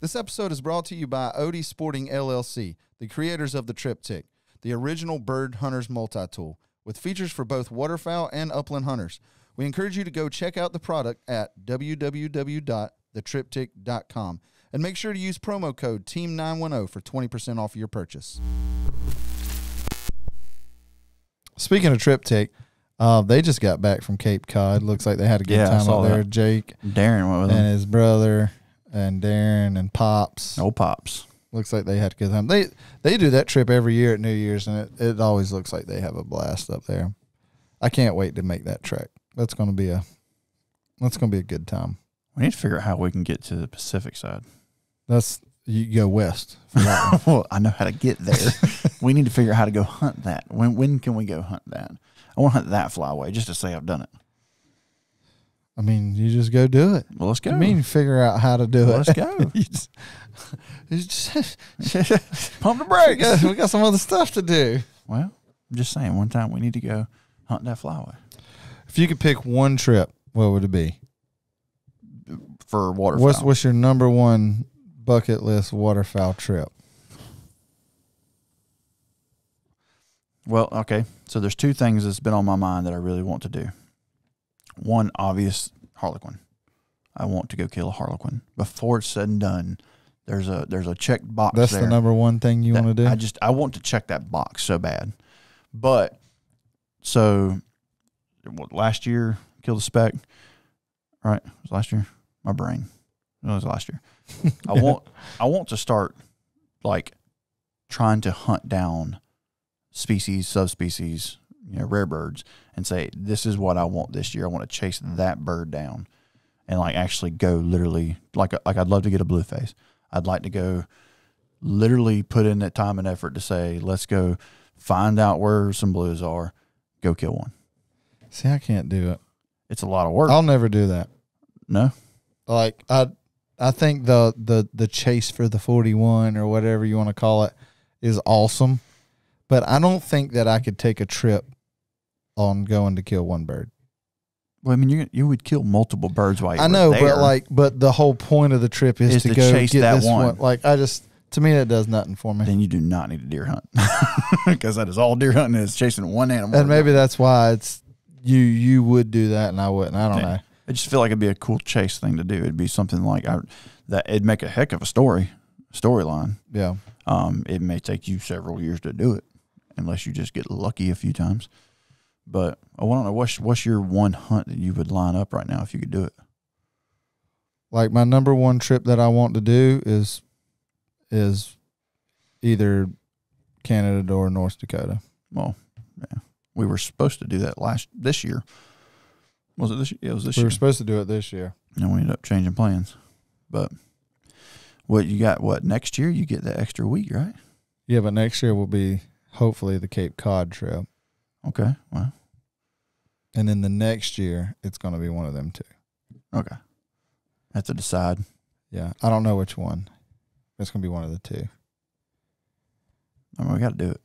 [SPEAKER 1] This episode is brought to you by Odie Sporting LLC, the creators of the Triptik, the original bird hunter's multi tool. with features for both waterfowl and upland hunters. We encourage you to go check out the product at www.thetriptik.com and make sure to use promo code TEAM910 for 20% off your purchase. Speaking of Triptik, uh, they just got back from Cape Cod. Looks like they had a good
[SPEAKER 2] Yeah,
[SPEAKER 1] time out there.
[SPEAKER 2] that.
[SPEAKER 1] Jake
[SPEAKER 2] Darren went with
[SPEAKER 1] and
[SPEAKER 2] him.
[SPEAKER 1] his brother and Darren and Pops.
[SPEAKER 2] Old pops.
[SPEAKER 1] Looks like they had a good time. They they do that trip every year at New Year's, and it, it always looks like they have a blast up there. I can't wait to make that trek. That's going to be a that's going to be a good time.
[SPEAKER 2] We need to figure out how we can get to the Pacific side.
[SPEAKER 1] That's you go west for that one.
[SPEAKER 2] well, I know how to get there. we need to figure out how to go hunt that. When when can we go hunt that? I want to hunt that flyway just to say I've done it.
[SPEAKER 1] I mean, you just go do it.
[SPEAKER 2] Well, let's go.
[SPEAKER 1] I mean, figure out how to do
[SPEAKER 2] Well,
[SPEAKER 1] it.
[SPEAKER 2] let's go.
[SPEAKER 1] You just- just-
[SPEAKER 2] Pump the
[SPEAKER 1] we,
[SPEAKER 2] brakes.
[SPEAKER 1] we got some other stuff to do.
[SPEAKER 2] Well, I'm just saying. One time we need to go hunt that flyway
[SPEAKER 1] If you could pick one trip, what would it be?
[SPEAKER 2] for waterfowl.
[SPEAKER 1] What's what's your number one bucket list waterfowl trip?
[SPEAKER 2] Well, okay. So there's two things that's been on my mind that I really want to do. One, obvious harlequin. I want to go kill a harlequin. Before it's said and done, there's a there's a checked box
[SPEAKER 1] That's the number one thing you want to do.
[SPEAKER 2] I just I want to check that box so bad. But so what, last year killed a speck. Right? It was last year. My brain. No, it was last year. I want I want to start like trying to hunt down species, subspecies, you know, rare birds and say, This is what I want this year. I want to chase that bird down and like actually go literally like like I'd love to get a blue face. I'd like to go literally put in that time and effort to say, let's go find out where some blues are, go kill one.
[SPEAKER 1] See, I can't do it.
[SPEAKER 2] It's a lot of work.
[SPEAKER 1] I'll never do that.
[SPEAKER 2] no,
[SPEAKER 1] Like I, I think the the the chase for the forty one or whatever you want to call it is awesome, but I don't think that I could take a trip on going to kill one bird.
[SPEAKER 2] well, I mean, you you would kill multiple birds while you
[SPEAKER 1] I know,
[SPEAKER 2] there.
[SPEAKER 1] but like, but the whole point of the trip is,
[SPEAKER 2] Is
[SPEAKER 1] to,
[SPEAKER 2] to
[SPEAKER 1] go
[SPEAKER 2] chase
[SPEAKER 1] get
[SPEAKER 2] that
[SPEAKER 1] this
[SPEAKER 2] one.
[SPEAKER 1] one. Like, I just to me that does nothing for me.
[SPEAKER 2] then you do not need a deer hunt because that is all deer hunting is chasing one animal.
[SPEAKER 1] and maybe that's why it's you you would do that and I wouldn't. I don't
[SPEAKER 2] Yeah.
[SPEAKER 1] know.
[SPEAKER 2] I just feel like it'd be a cool chase thing to do. It'd be something like I, that. It'd make a heck of a story, storyline.
[SPEAKER 1] Yeah.
[SPEAKER 2] Um, it may take you several years to do it, unless you just get lucky a few times. But I want to know what's what's your one hunt that you would line up right now if you could do it.
[SPEAKER 1] Like my number one trip that I want to do is is either Canada or North Dakota.
[SPEAKER 2] Well, yeah, we were supposed to do that last this year. Was it this? year? Yeah, it was this
[SPEAKER 1] we
[SPEAKER 2] year.
[SPEAKER 1] were supposed to do it this year.
[SPEAKER 2] and we ended up changing plans. But what you got? What next year? You get that extra week, right?
[SPEAKER 1] Yeah, but next year will be hopefully the Cape Cod trip.
[SPEAKER 2] Okay. Well,
[SPEAKER 1] And then the next year it's gonna be one of them two.
[SPEAKER 2] okay. Have to decide.
[SPEAKER 1] Yeah. I don't know which one. It's gonna be one of the two.
[SPEAKER 2] I mean, we got to do it.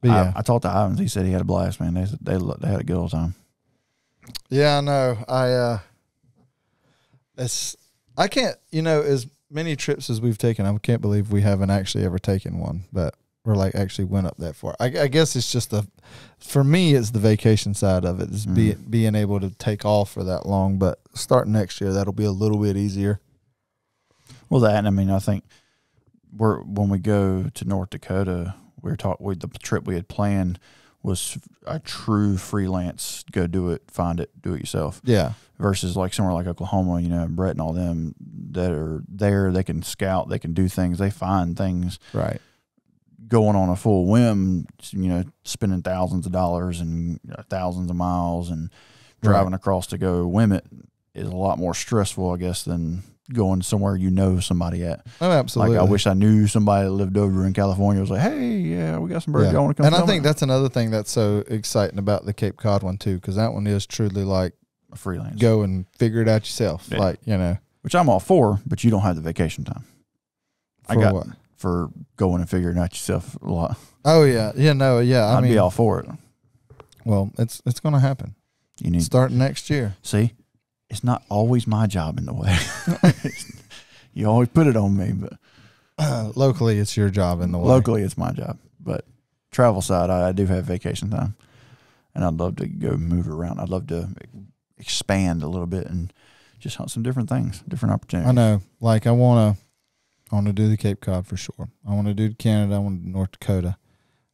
[SPEAKER 1] But yeah.
[SPEAKER 2] I, I talked to Ivans. He said he had a blast, man. They they they had a good old time.
[SPEAKER 1] Yeah, I know. I uh it's I can't you know, as many trips as we've taken, I can't believe we haven't actually ever taken one, but we're like actually went up that far. I, I guess it's just the for me it's the vacation side of it, is be,
[SPEAKER 2] Mhm.
[SPEAKER 1] being able to take off for that long. But starting next year that'll be a little bit easier.
[SPEAKER 2] Well, that and I mean, I think we're when we go to North Dakota, we are talking. We, the trip we had planned was a true freelance. Go do it, find it, do it yourself.
[SPEAKER 1] Yeah.
[SPEAKER 2] Versus like somewhere like Oklahoma, you know, Brett and all them that are there. They can scout, they can do things, they find things.
[SPEAKER 1] Right.
[SPEAKER 2] Going on a full whim, you know, spending thousands of dollars and uh, thousands of miles and driving across to go whim it is a lot more stressful, I guess, than going somewhere you know somebody at.
[SPEAKER 1] Oh, absolutely.
[SPEAKER 2] Like I wish I knew somebody that lived over in California I was like, hey, yeah, we got some birds.
[SPEAKER 1] Yeah.
[SPEAKER 2] Y'all want to come?
[SPEAKER 1] And I think
[SPEAKER 2] it?"
[SPEAKER 1] that's another thing that's so exciting about the Cape Cod one too, because that one is truly like
[SPEAKER 2] a freelance,
[SPEAKER 1] go and figure it out yourself.
[SPEAKER 2] Yeah.
[SPEAKER 1] Like you know,
[SPEAKER 2] which I'm all for, but you don't have the vacation time I got-
[SPEAKER 1] what?
[SPEAKER 2] for going and figuring out yourself a lot.
[SPEAKER 1] Oh yeah, yeah, no, yeah. I
[SPEAKER 2] I'd
[SPEAKER 1] mean,
[SPEAKER 2] be all for it.
[SPEAKER 1] well, it's it's going to happen
[SPEAKER 2] You need
[SPEAKER 1] starting next year.
[SPEAKER 2] see, it's not always my job in the way. you always put it on me, but
[SPEAKER 1] locally, it's your job in the way.
[SPEAKER 2] locally it's my job. But travel side, I, I do have vacation time. and I'd love to go move around. I'd love to expand a little bit and just hunt some different things, different opportunities.
[SPEAKER 1] I know. Like I want to, I want to do the Cape Cod for sure. I want to do Canada. I want to do North Dakota.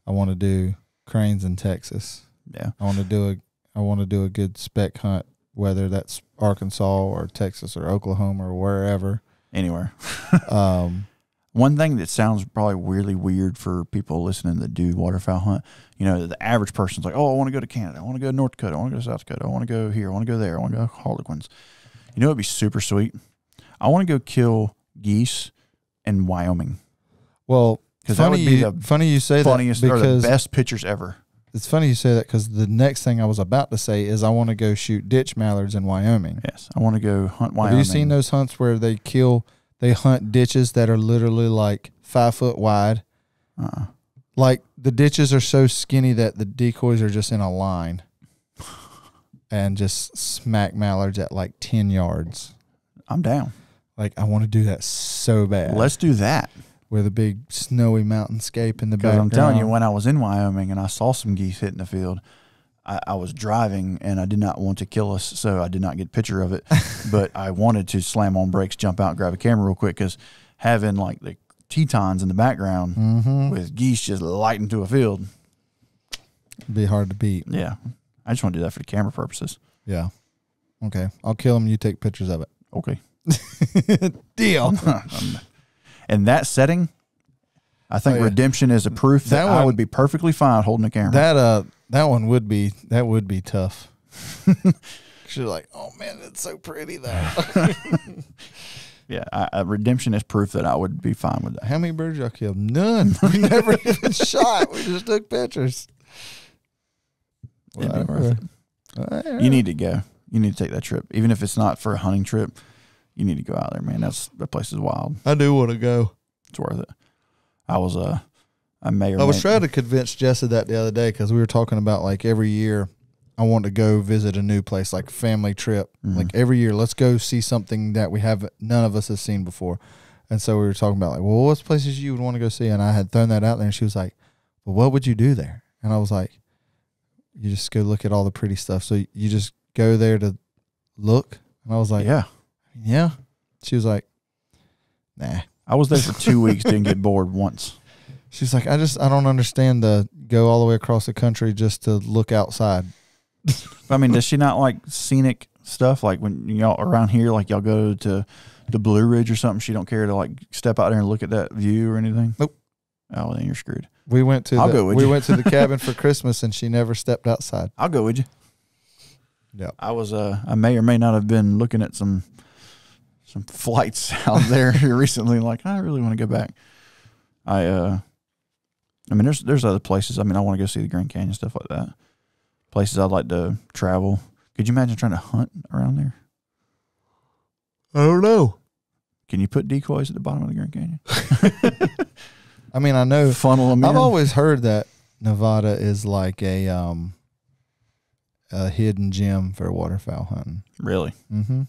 [SPEAKER 1] I want to do cranes in Texas.
[SPEAKER 2] Yeah,
[SPEAKER 1] I want to do a, I want to do a good spec hunt, whether that's Arkansas or Texas or Oklahoma or wherever.
[SPEAKER 2] anywhere.
[SPEAKER 1] Um,
[SPEAKER 2] One thing that sounds probably really weird for people listening that do waterfowl hunt, you know, the average person's like, oh, I want to go to Canada. I want to go to North Dakota. I want to go to South Dakota. I want to go here. I want to go there. I want to go Harlequins. You know, it'd be super sweet. I want to go kill geese in Wyoming
[SPEAKER 1] well,
[SPEAKER 2] 'Cause that
[SPEAKER 1] funny
[SPEAKER 2] would be
[SPEAKER 1] you,
[SPEAKER 2] the
[SPEAKER 1] funny you say
[SPEAKER 2] funniest
[SPEAKER 1] that
[SPEAKER 2] or the best pictures ever.
[SPEAKER 1] It's funny you say that because the next thing I was about to say is I want to go shoot ditch mallards in Wyoming.
[SPEAKER 2] Yes, I want to go hunt Wyoming.
[SPEAKER 1] Have you seen those hunts where they kill, they hunt ditches that are literally like five foot wide?
[SPEAKER 2] Uh-uh.
[SPEAKER 1] Like the ditches are so skinny that the decoys are just in a line and just smack mallards at like 10 yards.
[SPEAKER 2] I'm down.
[SPEAKER 1] Like I want to do that so bad.
[SPEAKER 2] Let's do that.
[SPEAKER 1] With a big snowy mountainscape in the background.
[SPEAKER 2] I'm telling you, when I was in Wyoming and I saw some geese hitting the field, I, I was driving and I did not want to kill us, so I did not get a picture of it. but I wanted to slam on brakes, jump out, grab a camera real quick because having like the Tetons in the background
[SPEAKER 1] mm-hmm.
[SPEAKER 2] with geese just lighting to a field,
[SPEAKER 1] be hard to beat.
[SPEAKER 2] yeah, I just want to do that for the camera purposes.
[SPEAKER 1] Yeah. Okay. I'll kill him. You take pictures of it. Okay.
[SPEAKER 2] Deal. In that setting, I think
[SPEAKER 1] Oh, yeah.
[SPEAKER 2] redemption is a proof that,
[SPEAKER 1] That
[SPEAKER 2] I
[SPEAKER 1] one-
[SPEAKER 2] would be perfectly fine holding a camera.
[SPEAKER 1] That uh, that one would be that would be tough. She's like, oh man, it's so pretty though.
[SPEAKER 2] yeah, I, I, redemption is proof that I would be fine with that.
[SPEAKER 1] How many birds y'all killed? None. We never even shot. We just took pictures.
[SPEAKER 2] It'd be worth it. You need to go. You need to take that trip, even if it's not for a hunting trip. You need to go out there, man. That's that place is wild.
[SPEAKER 1] I do want to go.
[SPEAKER 2] It's worth it. I was uh, I may or
[SPEAKER 1] I was
[SPEAKER 2] may-
[SPEAKER 1] trying to convince Jess of that the other day because we were talking about like every year I want to go visit a new place, like family trip.
[SPEAKER 2] Mhm.
[SPEAKER 1] Like every year, let's go see something that we have none of us has seen before. And so we were talking about like, well, what's places you would want to go see? And I had thrown that out there, and she was like, well, what would you do there? And I was like, you just go look at all the pretty stuff. So you just go there to look. And I was like,
[SPEAKER 2] yeah.
[SPEAKER 1] Yeah. She was like, nah.
[SPEAKER 2] I was there for two weeks. Didn't get bored once.
[SPEAKER 1] She's like, I just I don't understand the go all the way across the country just to look outside.
[SPEAKER 2] I mean, does she not like scenic stuff? Like when y'all around here, like y'all go to the Blue Ridge or something. She don't care to like step out there and look at that view or anything.
[SPEAKER 1] Nope.
[SPEAKER 2] Oh, then you're screwed.
[SPEAKER 1] We went to
[SPEAKER 2] I'll
[SPEAKER 1] the,
[SPEAKER 2] go with
[SPEAKER 1] we
[SPEAKER 2] you.
[SPEAKER 1] went to the cabin for Christmas and she never stepped outside.
[SPEAKER 2] I'll go with you.
[SPEAKER 1] Yep.
[SPEAKER 2] I was uh I may or may not have been looking at some some flights out there recently like I really want to go back. I uh I mean there's there's other places. I mean I want to go see the Grand Canyon stuff like that. Places I'd like to travel. Could you imagine trying to hunt around there?
[SPEAKER 1] I don't know.
[SPEAKER 2] Can you put decoys at the bottom of the Grand Canyon?
[SPEAKER 1] I mean, I know
[SPEAKER 2] Funnel them
[SPEAKER 1] I've
[SPEAKER 2] in.
[SPEAKER 1] always heard that Nevada is like a um a hidden gem for waterfowl hunting.
[SPEAKER 2] really.
[SPEAKER 1] Mm-hmm.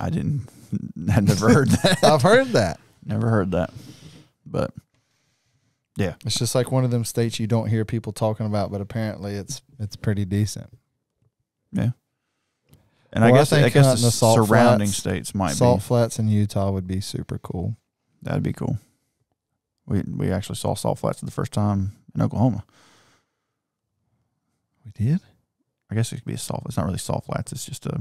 [SPEAKER 2] I, I didn't I never heard that.
[SPEAKER 1] I've heard that.
[SPEAKER 2] never heard that. But yeah,
[SPEAKER 1] It's just like one of them states you don't hear people talking about, but apparently it's it's pretty decent. Yeah.
[SPEAKER 2] And
[SPEAKER 1] Well,
[SPEAKER 2] I
[SPEAKER 1] I
[SPEAKER 2] guess I,
[SPEAKER 1] think
[SPEAKER 2] guess the
[SPEAKER 1] the Salt
[SPEAKER 2] surrounding
[SPEAKER 1] Flats-
[SPEAKER 2] states might
[SPEAKER 1] Salt
[SPEAKER 2] be
[SPEAKER 1] Flats in Utah would be super cool.
[SPEAKER 2] That'd be cool. We we actually saw salt flats for the first time in Oklahoma.
[SPEAKER 1] We did.
[SPEAKER 2] I guess it could be a salt. It's not really salt flats. It's just a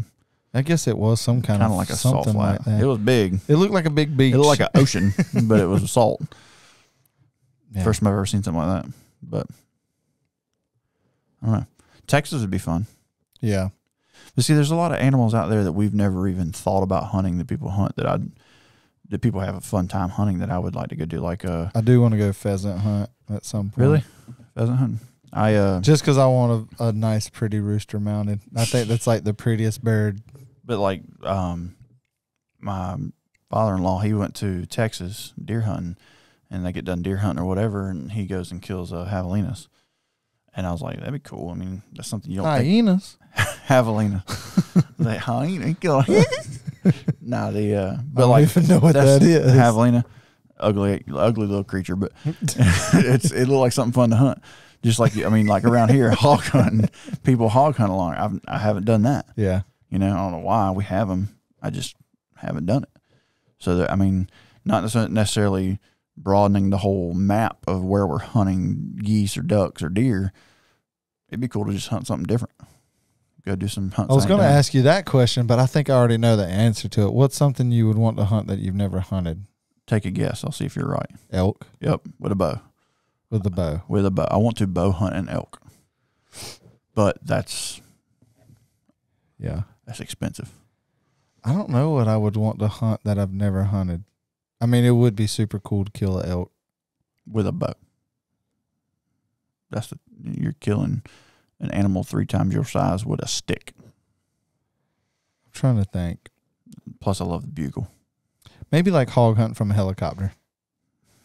[SPEAKER 1] I guess it was some kind,
[SPEAKER 2] kind
[SPEAKER 1] of
[SPEAKER 2] like a salt
[SPEAKER 1] something
[SPEAKER 2] flat.
[SPEAKER 1] like that.
[SPEAKER 2] It was big.
[SPEAKER 1] It looked like a big beach.
[SPEAKER 2] It looked like an ocean, but it was salt.
[SPEAKER 1] Yeah.
[SPEAKER 2] First time I've ever seen something like that. But I don't know. Texas would be fun.
[SPEAKER 1] Yeah.
[SPEAKER 2] But see, there's a lot of animals out there that we've never even thought about hunting that people hunt that I that people have a fun time hunting that I would like to go do. Like a
[SPEAKER 1] I do want to go pheasant hunt at some point. Really?
[SPEAKER 2] Pheasant hunting. I uh,
[SPEAKER 1] Just because I want a, a nice, pretty rooster mounted. I think that's like the prettiest bird.
[SPEAKER 2] But like um my father-in-law he went to texas deer hunting and they get done deer hunting or whatever and he goes and kills uh, javelinas and i was like that'd be cool i mean that's something you don't think
[SPEAKER 1] Hyenas.
[SPEAKER 2] javelina like hyena kill nah the uh but I
[SPEAKER 1] don't
[SPEAKER 2] like
[SPEAKER 1] even know what that is.
[SPEAKER 2] javelina ugly ugly little creature but it's it looked like something fun to hunt Just like I mean, like around here, hog hunting, people hog hunt along. I've I haven't done that.
[SPEAKER 1] Yeah.
[SPEAKER 2] You know, I don't know why we have them. I just haven't done it. So that, I mean, not necessarily broadening the whole map of where we're hunting geese or ducks or deer. It'd be cool to just hunt something different. Go do some hunts.
[SPEAKER 1] I was going to ask you that question, but I think I already know the answer to it. What's something you would want to hunt that you've never hunted?
[SPEAKER 2] Take a guess. I'll see if you're right.
[SPEAKER 1] Elk
[SPEAKER 2] Yep, with a bow.
[SPEAKER 1] with a bow.
[SPEAKER 2] With a bow. I want to bow hunt an elk, but that's
[SPEAKER 1] Yeah.
[SPEAKER 2] That's expensive.
[SPEAKER 1] I don't know what I would want to hunt that I've never hunted. I mean, it would be super cool to kill an elk.
[SPEAKER 2] With a bow. That's the, you're killing an animal three times your size with a stick.
[SPEAKER 1] I'm trying to think.
[SPEAKER 2] Plus, I love the bugle.
[SPEAKER 1] Maybe like hog hunt from a helicopter.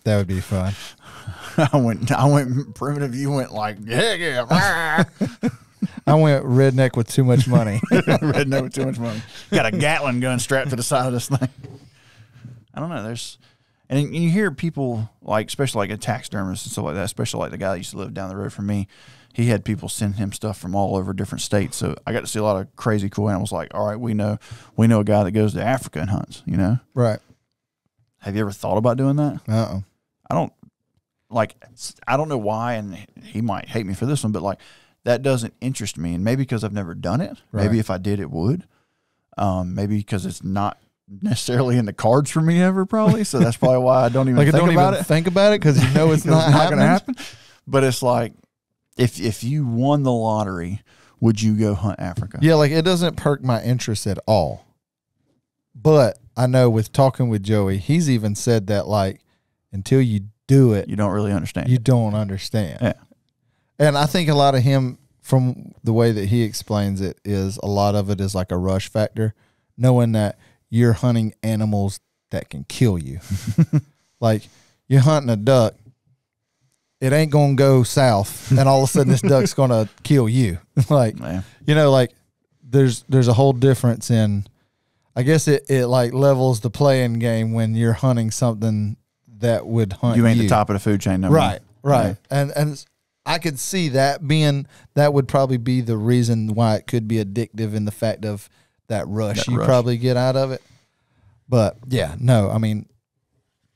[SPEAKER 1] That would be fun.
[SPEAKER 2] I went, I went primitive. You went like, yeah, yeah.
[SPEAKER 1] I went redneck with too much money.
[SPEAKER 2] Red note with too much money. Got a Gatling gun strapped to the side of this thing. I don't know. There's, and you hear people like, especially like a taxidermist and stuff like that. Especially like the guy that used to live down the road from me. He had people send him stuff from all over different states. So I got to see a lot of crazy cool animals. Like, all right, we know, we know a guy that goes to Africa and hunts. You know,
[SPEAKER 1] right.
[SPEAKER 2] have you ever thought about doing that?
[SPEAKER 1] Uh uh
[SPEAKER 2] I don't like I don't know why and he might hate me for this one but like that doesn't interest me and maybe because I've never done it
[SPEAKER 1] Right.
[SPEAKER 2] maybe if I did it would um maybe because it's not necessarily in the cards for me ever probably so that's probably why I don't even
[SPEAKER 1] Like,
[SPEAKER 2] think
[SPEAKER 1] don't
[SPEAKER 2] about
[SPEAKER 1] even
[SPEAKER 2] it
[SPEAKER 1] think about it because you know it's not,
[SPEAKER 2] gonna happen but it's like if if you won the lottery would you go hunt Africa
[SPEAKER 1] Yeah, like it doesn't perk my interest at all. But I know with talking with Joey, he's even said that like until you do it,
[SPEAKER 2] you don't really understand
[SPEAKER 1] you don't understand.
[SPEAKER 2] Yeah.
[SPEAKER 1] And I think a lot of him, from the way that he explains it, is a lot of it is like a rush factor, knowing that you're hunting animals that can kill you. like you're hunting a duck, it ain't gonna go south, and all of a sudden this duck's gonna kill you. like
[SPEAKER 2] Man.
[SPEAKER 1] you know, like there's there's a whole difference in. I guess it, it like levels the playing game when you're hunting something that would hunt
[SPEAKER 2] you You ain't the top of the food chain no more.
[SPEAKER 1] right right and and it's- i could see that being that would probably be the reason why it could be addictive in the fact of that rush
[SPEAKER 2] That
[SPEAKER 1] you
[SPEAKER 2] rush.
[SPEAKER 1] probably get out of it but yeah no i mean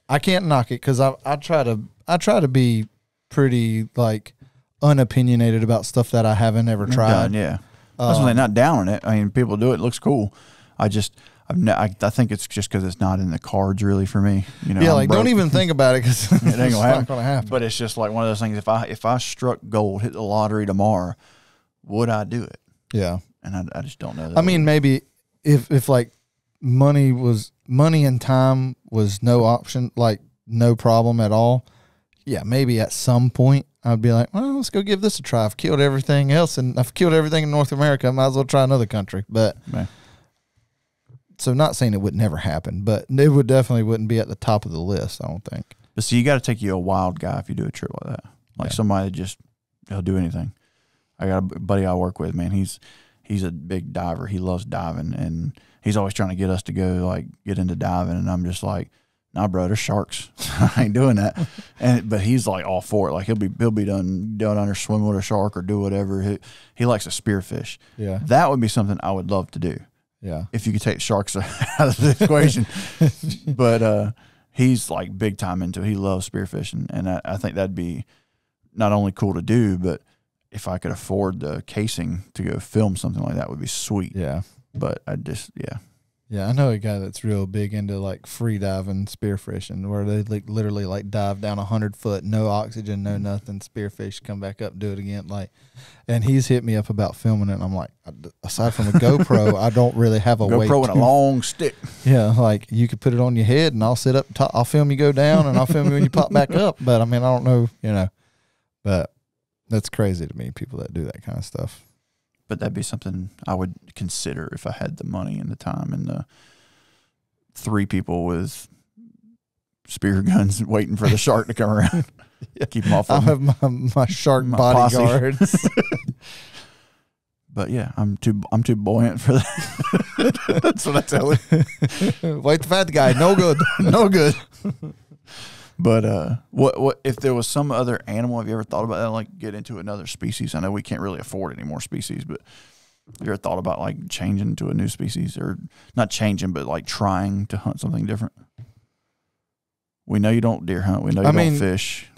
[SPEAKER 1] i can't knock it because i i try to i try to be pretty like unopinionated about stuff that i haven't ever tried
[SPEAKER 2] Done, yeah. That's
[SPEAKER 1] Um,
[SPEAKER 2] um, not down on it. I mean, people do it. it looks cool. I just, I've ne- I, I think it's just because it's not in the cards really for me. You know,
[SPEAKER 1] yeah
[SPEAKER 2] I'm
[SPEAKER 1] like don't even think about it because
[SPEAKER 2] it ain't
[SPEAKER 1] it's
[SPEAKER 2] gonna happen.
[SPEAKER 1] gonna happen
[SPEAKER 2] But it's just like one of those things. If I if I struck gold, hit the lottery tomorrow, would I do it?
[SPEAKER 1] yeah
[SPEAKER 2] And I, I just don't know. That
[SPEAKER 1] I mean, maybe if if like money was money and time was no option, like no problem at all. Yeah, maybe at some point I'd be like, well, let's go give this a try. I've killed everything else, and I've killed everything in North America. I might as well try another country. But
[SPEAKER 2] Yeah.
[SPEAKER 1] So, not saying it would never happen, but it would definitely wouldn't be at the top of the list. I don't think.
[SPEAKER 2] But see, you got to take you a wild guy if you do a trip like that. Like
[SPEAKER 1] Yeah.
[SPEAKER 2] somebody just he'll do anything. I got a buddy I work with, man. He's he's a big diver. He loves diving, and he's always trying to get us to go like get into diving. And I'm just like, nah, bro, there's sharks. I ain't doing that. And but he's like all for it. Like he'll be he'll be done done under swimming with a shark or do whatever. He he likes to spearfish.
[SPEAKER 1] Yeah,
[SPEAKER 2] That would be something I would love to do
[SPEAKER 1] yeah,
[SPEAKER 2] if you could take sharks out of the equation. but uh, he's like big time into it. He loves spearfishing, and I, I think that'd be not only cool to do, but if I could afford the casing to go film something like that, would be sweet.
[SPEAKER 1] yeah,
[SPEAKER 2] But I just yeah,
[SPEAKER 1] yeah. I know a guy that's real big into like free diving, spearfishing, where they like literally like dive down a hundred foot, no oxygen, no mm-hmm. nothing, spearfish, come back up, do it again. Like, and he's hit me up about filming it. And I'm like, aside from a GoPro, I don't really have a way.
[SPEAKER 2] GoPro and a long stick.
[SPEAKER 1] Yeah, like you could put it on your head, and I'll sit up top. I'll film you go down, and I'll film you when you pop back up. But I mean, I don't know, you know, but that's crazy to me. People that do that kind of stuff.
[SPEAKER 2] But that'd be something I would consider if I had the money and the time and the three people with spear guns waiting for the shark to come around. Keep them off.
[SPEAKER 1] I
[SPEAKER 2] of me.
[SPEAKER 1] have my, my shark
[SPEAKER 2] My
[SPEAKER 1] bodyguards.
[SPEAKER 2] But yeah, I'm too I'm too buoyant for that. That's what I tell him.
[SPEAKER 1] Wait the fat guy, no good, no good.
[SPEAKER 2] But uh, what what if there was some other animal? Have you ever thought about that? Like get into another species? I know we can't really afford any more species, but have you ever thought about like changing to a new species or not changing, but like trying to hunt something different? We know you don't deer hunt. We know you
[SPEAKER 1] I
[SPEAKER 2] don't
[SPEAKER 1] mean-
[SPEAKER 2] fish.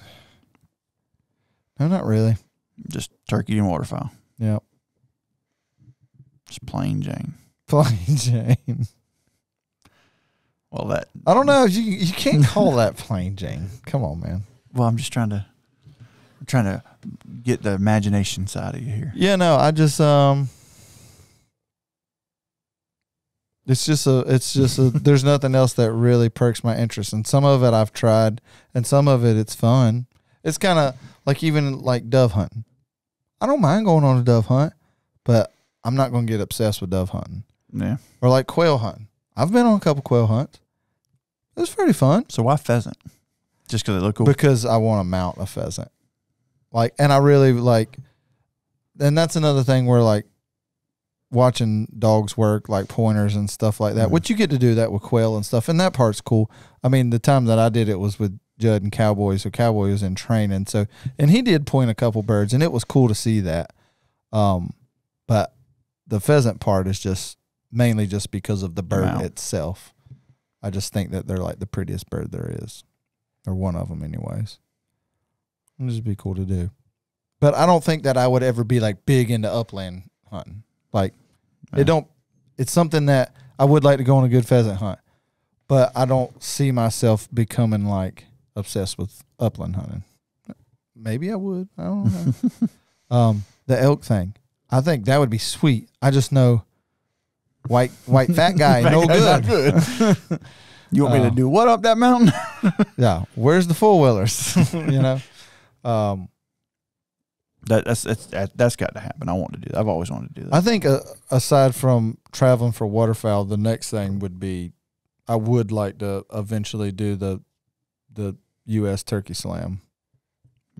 [SPEAKER 1] No, not really.
[SPEAKER 2] Just turkey and waterfowl.
[SPEAKER 1] Yep.
[SPEAKER 2] Just plain Jane.
[SPEAKER 1] Plain Jane.
[SPEAKER 2] Well, that.
[SPEAKER 1] I don't know. You you can't call that plain Jane. Come on, man.
[SPEAKER 2] Well, I'm just trying to. I'm trying to get the imagination side of you here.
[SPEAKER 1] Yeah, no, I just um it's just a it's just a there's nothing else that really perks my interest. And some of it I've tried and some of it it's fun. It's kind of like even like dove hunting. I don't mind going on a dove hunt, but I'm not going to get obsessed with dove hunting.
[SPEAKER 2] Yeah.
[SPEAKER 1] Or like quail hunting. I've been on a couple quail hunts. It was pretty fun
[SPEAKER 2] So why pheasant? Just because they look cool.
[SPEAKER 1] because I want to mount a pheasant. Like, and I really like, and that's another thing where like watching dogs work, like pointers and stuff like that,
[SPEAKER 2] Mhm.
[SPEAKER 1] which you get to do that with quail and stuff, and that part's cool. I mean, the time that I did it was with Judd and Cowboy, so Cowboy was in training, so and he did point a couple birds, and it was cool to see that. Um, but the pheasant part is just mainly just because of the bird
[SPEAKER 2] mount.
[SPEAKER 1] itself. I just think that they're like the prettiest bird there is, or one of them, anyways. It'd just be cool to do. But I don't think that I would ever be like big into upland hunting. Like it don't. It's something that I would like to go on a good pheasant hunt, but I don't see myself becoming like obsessed with upland hunting. Maybe I would. I don't know. um, the elk thing. I think that would be sweet. I just know white white fat guy no
[SPEAKER 2] Not
[SPEAKER 1] good.
[SPEAKER 2] good. you want me
[SPEAKER 1] Uh,
[SPEAKER 2] to do what up that mountain?
[SPEAKER 1] Yeah, where's the four wheelers? you know. Um,
[SPEAKER 2] that, that's that's that, that's got to happen. I want to do that. I've always wanted to do that.
[SPEAKER 1] I think uh, aside from traveling for waterfowl, the next thing would be I would like to eventually do the the U.S. Turkey Slam.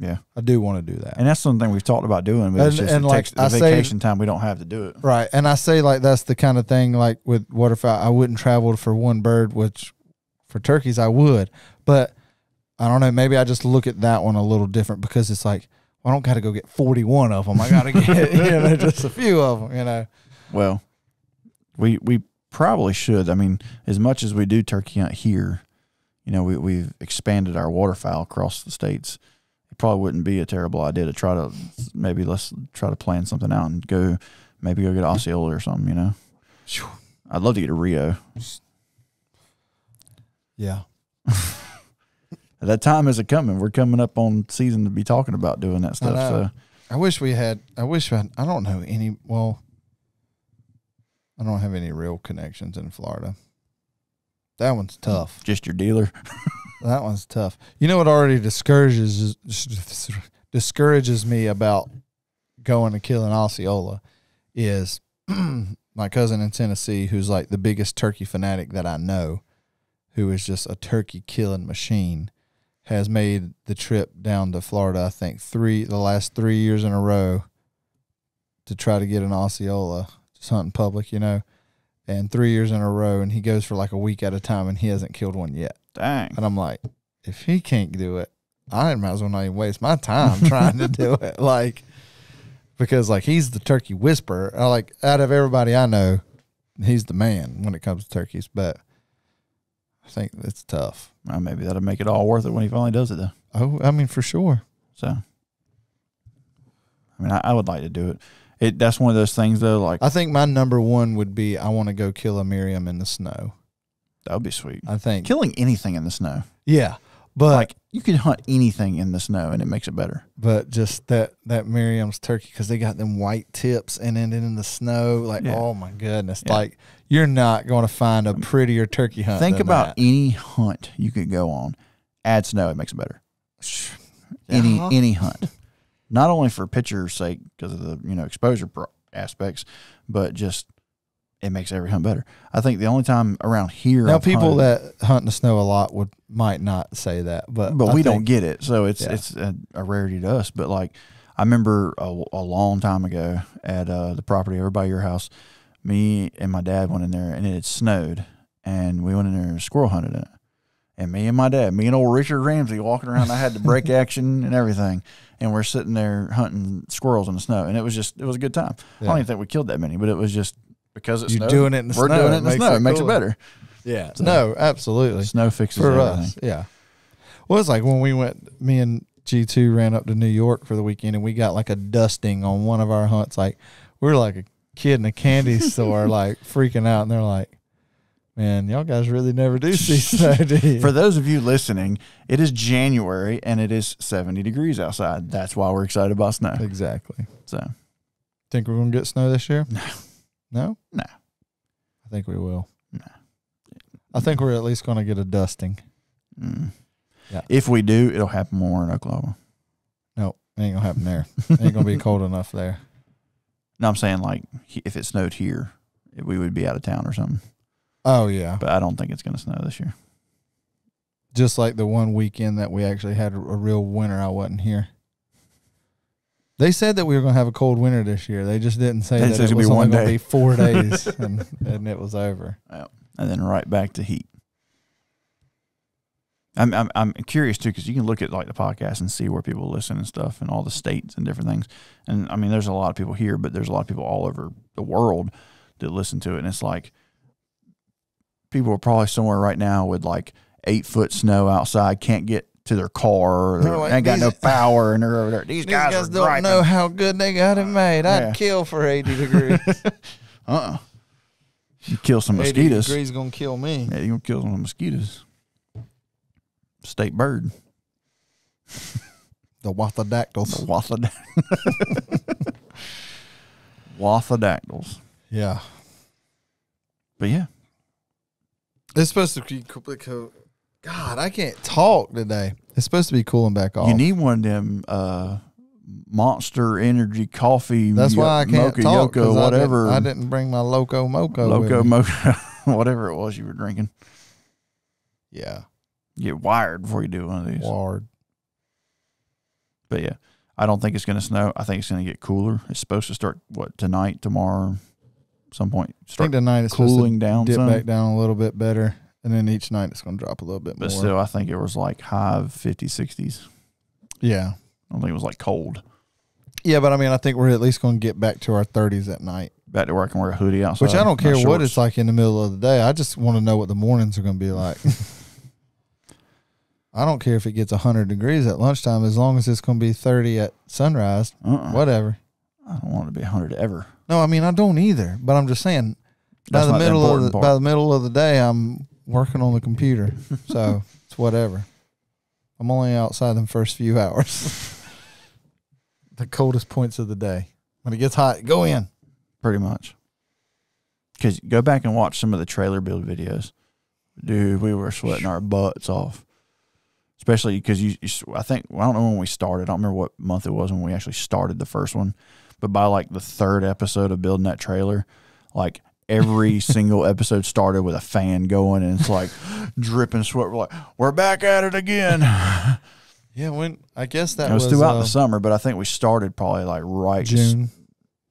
[SPEAKER 2] Yeah,
[SPEAKER 1] I do want to do that.
[SPEAKER 2] and that's something we've talked about doing, but it's
[SPEAKER 1] And-
[SPEAKER 2] just
[SPEAKER 1] and
[SPEAKER 2] it
[SPEAKER 1] like
[SPEAKER 2] takes the
[SPEAKER 1] I say-
[SPEAKER 2] vacation time we don't have to do it.
[SPEAKER 1] Right. And I say like that's the kind of thing like with waterfowl, I wouldn't travel for one bird, which for turkeys I would. But I don't know, maybe I just look at that one a little different because it's like, well, I don't got to go get 41 of them. I got to get, you know, just a few of them, you know.
[SPEAKER 2] Well, we we probably should. I mean, as much as we do turkey hunt here, you know, we we've expanded our waterfowl across the states. It probably wouldn't be a terrible idea to try to maybe let's try to plan something out and go maybe go get Osceola or something. You know, I'd love to get a Rio.
[SPEAKER 1] Yeah.
[SPEAKER 2] That time isn't coming. We're coming up on season to be talking about doing that stuff.
[SPEAKER 1] know.
[SPEAKER 2] So
[SPEAKER 1] I wish we had, I wish I, I don't know any, well, I don't have any real connections in Florida. That one's tough.
[SPEAKER 2] just your dealer.
[SPEAKER 1] That one's tough. You know what already discourages discourages me about going to killing Osceola is my cousin in Tennessee, who's like the biggest turkey fanatic that I know, who is just a turkey killing machine, has made the trip down to Florida. I think three the last three years in a row to try to get an Osceola, just hunting public, you know. And three years in a row, and he goes for like a week at a time, and he hasn't killed one yet.
[SPEAKER 2] Dang.
[SPEAKER 1] And I'm like, if he can't do it, I might as well not even waste my time trying to do it. Like, because like he's the turkey whisperer. Like out of everybody I know, he's the man when it comes to turkeys. But I think it's tough.
[SPEAKER 2] Well, maybe that'll make it all worth it when he finally does it, though.
[SPEAKER 1] Oh, I mean for sure.
[SPEAKER 2] So, I mean, I, I would like to do it. It that's one of those things though. Like
[SPEAKER 1] I think my number one would be I want to go kill a Merriam in the snow.
[SPEAKER 2] That would be sweet.
[SPEAKER 1] I think,
[SPEAKER 2] Killing anything in the snow,
[SPEAKER 1] yeah, but
[SPEAKER 2] like you can hunt anything in the snow and it makes it better.
[SPEAKER 1] but just that that Merriam's turkey because they got them white tips and then in the snow, like
[SPEAKER 2] Yeah.
[SPEAKER 1] oh my goodness,
[SPEAKER 2] Yeah.
[SPEAKER 1] like you're not going to find a prettier turkey hunt.
[SPEAKER 2] Think about
[SPEAKER 1] that.
[SPEAKER 2] any hunt you could go on. Add snow, it makes it better. Any
[SPEAKER 1] Uh-huh.
[SPEAKER 2] any hunt, not only for picture's sake because of the you know exposure pro- aspects, but just it makes every hunt better. I think the only time around here
[SPEAKER 1] now
[SPEAKER 2] I've
[SPEAKER 1] people
[SPEAKER 2] hunted-
[SPEAKER 1] that hunt in the snow a lot would might not say that, but
[SPEAKER 2] but
[SPEAKER 1] I
[SPEAKER 2] we don't get it, so it's
[SPEAKER 1] Yeah.
[SPEAKER 2] it's a, a rarity to us. But like, I remember a, a long time ago at uh, the property over by your house, me and my dad went in there, and it had snowed, and we went in there and squirrel hunted it, and me and my dad, me and old Richard Ramsey walking around. I had the brake action and everything, and we're sitting there hunting squirrels in the snow, and it was just it was a good time. I don't even think we killed that many, but it was just because it's
[SPEAKER 1] You're doing it in the
[SPEAKER 2] we're
[SPEAKER 1] snow,
[SPEAKER 2] doing
[SPEAKER 1] it
[SPEAKER 2] in the snow.
[SPEAKER 1] it
[SPEAKER 2] makes it
[SPEAKER 1] cooler.
[SPEAKER 2] better.
[SPEAKER 1] Yeah.
[SPEAKER 2] So-
[SPEAKER 1] no, absolutely.
[SPEAKER 2] Snow fixes
[SPEAKER 1] For
[SPEAKER 2] everything.
[SPEAKER 1] us, yeah. Well, it's like when we went, me and G2 ran up to New York for the weekend and we got like a dusting on one of our hunts. Like, we were like a kid in a candy store, like freaking out. And they're like, man, y'all guys really never do see snow, do you?
[SPEAKER 2] For those of you listening, it is January and it is 70 degrees outside. That's why we're excited about snow.
[SPEAKER 1] exactly.
[SPEAKER 2] So,
[SPEAKER 1] Think we're going to get snow this year?
[SPEAKER 2] No.
[SPEAKER 1] No?
[SPEAKER 2] No.
[SPEAKER 1] I think we will.
[SPEAKER 2] No.
[SPEAKER 1] I think we're at least going to get a dusting.
[SPEAKER 2] mm.
[SPEAKER 1] Yeah.
[SPEAKER 2] if we do, it'll happen more in Oklahoma.
[SPEAKER 1] No, it ain't going to happen there. It ain't going to be cold enough there.
[SPEAKER 2] No, I'm saying like if it snowed here, we would be out of town or something.
[SPEAKER 1] Oh, yeah.
[SPEAKER 2] But I don't think it's going to snow this year.
[SPEAKER 1] just like the one weekend that we actually had a a real winter, I wasn't here. They said that we were going to have a cold winter this year. They just didn't say
[SPEAKER 2] They
[SPEAKER 1] that it was
[SPEAKER 2] be
[SPEAKER 1] only going to
[SPEAKER 2] day.
[SPEAKER 1] be four days, and, and it was over.
[SPEAKER 2] and then right back to heat. I'm I'm, I'm curious too because you can look at like the podcast and see where people listen and stuff and all the states and different things. And I mean, there's a lot of people here, but there's a lot of people all over the world that listen to it. And it's like people are probably somewhere right now with like eight foot snow outside, can't get to their car, or
[SPEAKER 1] like,
[SPEAKER 2] ain't got no power, and they're over there. These,
[SPEAKER 1] These
[SPEAKER 2] guys,
[SPEAKER 1] guys, don't
[SPEAKER 2] griping.
[SPEAKER 1] know how good they got it uh, made. I'd
[SPEAKER 2] Yeah.
[SPEAKER 1] kill for 80 degrees.
[SPEAKER 2] Uh-uh. You kill some mosquitoes.
[SPEAKER 1] 80
[SPEAKER 2] mosquitoes.
[SPEAKER 1] degrees going to kill me.
[SPEAKER 2] Yeah, you gonna kill some mosquitoes. State bird.
[SPEAKER 1] The wathadactyls.
[SPEAKER 2] Wathadac- Wathadactyls.
[SPEAKER 1] Yeah.
[SPEAKER 2] But yeah,
[SPEAKER 1] It's supposed to be cool. God, I can't talk today. It's supposed to be cooling back off.
[SPEAKER 2] you need one of them uh, Monster Energy coffee.
[SPEAKER 1] That's why I can't
[SPEAKER 2] mocha,
[SPEAKER 1] talk.
[SPEAKER 2] Yoko,
[SPEAKER 1] 'cause I didn't-
[SPEAKER 2] whatever.
[SPEAKER 1] I didn't, bring my loco moco.
[SPEAKER 2] Loco mocha, whatever it was you were drinking.
[SPEAKER 1] Yeah.
[SPEAKER 2] Get wired before you do one of these.
[SPEAKER 1] Ward.
[SPEAKER 2] But yeah, I don't think it's going to snow. I think it's going to get cooler. It's supposed to start what tonight, tomorrow, some point.
[SPEAKER 1] I think tonight it's
[SPEAKER 2] cooling down
[SPEAKER 1] dip
[SPEAKER 2] some.
[SPEAKER 1] back down a little bit better, and then each night it's going to drop a little bit
[SPEAKER 2] But
[SPEAKER 1] more.
[SPEAKER 2] still, I think it was like high 50s, 60s.
[SPEAKER 1] yeah,
[SPEAKER 2] I don't think it was like cold.
[SPEAKER 1] yeah, but I mean, I think we're at least going to get back to our 30s at night.
[SPEAKER 2] Back to where I can wear a hoodie outside.
[SPEAKER 1] Which I don't care what it's like in the middle of the day. I just want to know what the mornings are going to be like. I don't care if it gets 100 degrees at lunchtime as long as it's going to be 30 at sunrise.
[SPEAKER 2] Uh-uh.
[SPEAKER 1] Whatever.
[SPEAKER 2] I don't want it to be 100 ever.
[SPEAKER 1] No, I mean I don't either. But I'm just saying, by
[SPEAKER 2] That's
[SPEAKER 1] the
[SPEAKER 2] not the
[SPEAKER 1] middle of
[SPEAKER 2] important
[SPEAKER 1] the,
[SPEAKER 2] part.
[SPEAKER 1] by the middle of the day, I'm working on the computer, so it's whatever. I'm only outside the first few hours. the coldest points of the day. When it gets hot, go in.
[SPEAKER 2] Pretty much. Because go back and watch some of the trailer build videos. Dude, we were sweating our butts off. Especially because you, you, s- I think, I don't know when we started. I don't remember what month it was when we actually started the first one. But by like the third episode of building that trailer, like every single episode started with a fan going and it's like dripping sweat. We're like, we're back at it again.
[SPEAKER 1] Yeah, when I guess that
[SPEAKER 2] it was,
[SPEAKER 1] was,
[SPEAKER 2] throughout
[SPEAKER 1] uh,
[SPEAKER 2] the summer, but I think we started probably like right
[SPEAKER 1] June,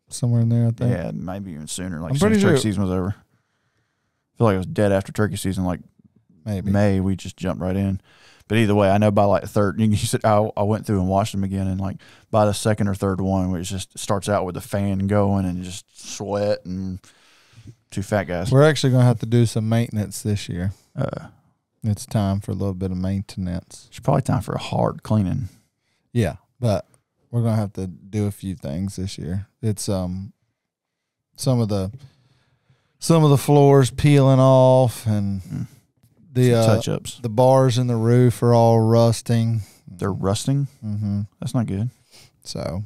[SPEAKER 1] somewhere in there. I think.
[SPEAKER 2] Yeah, maybe even sooner. Like
[SPEAKER 1] I'm pretty
[SPEAKER 2] turkey
[SPEAKER 1] sure-
[SPEAKER 2] season was over. I feel like it was dead after turkey season. Like
[SPEAKER 1] maybe.
[SPEAKER 2] May, we just jumped right in. But either way, I know by like the third, you said I, I went through and watched them again, and like by the second or third one, which just starts out with the fan going and just sweat and two fat guys.
[SPEAKER 1] We're actually going to have to do some maintenance this year.
[SPEAKER 2] Uh,
[SPEAKER 1] It's time for a little bit of maintenance.
[SPEAKER 2] it's probably time for a hard cleaning.
[SPEAKER 1] Yeah, but we're gonna have to do a few things this year. It's um some of the some of the floors peeling off and
[SPEAKER 2] Mm.
[SPEAKER 1] the uh,
[SPEAKER 2] touch ups.
[SPEAKER 1] the bars in the roof are all rusting.
[SPEAKER 2] They're rusting.
[SPEAKER 1] hmm
[SPEAKER 2] That's not good.
[SPEAKER 1] So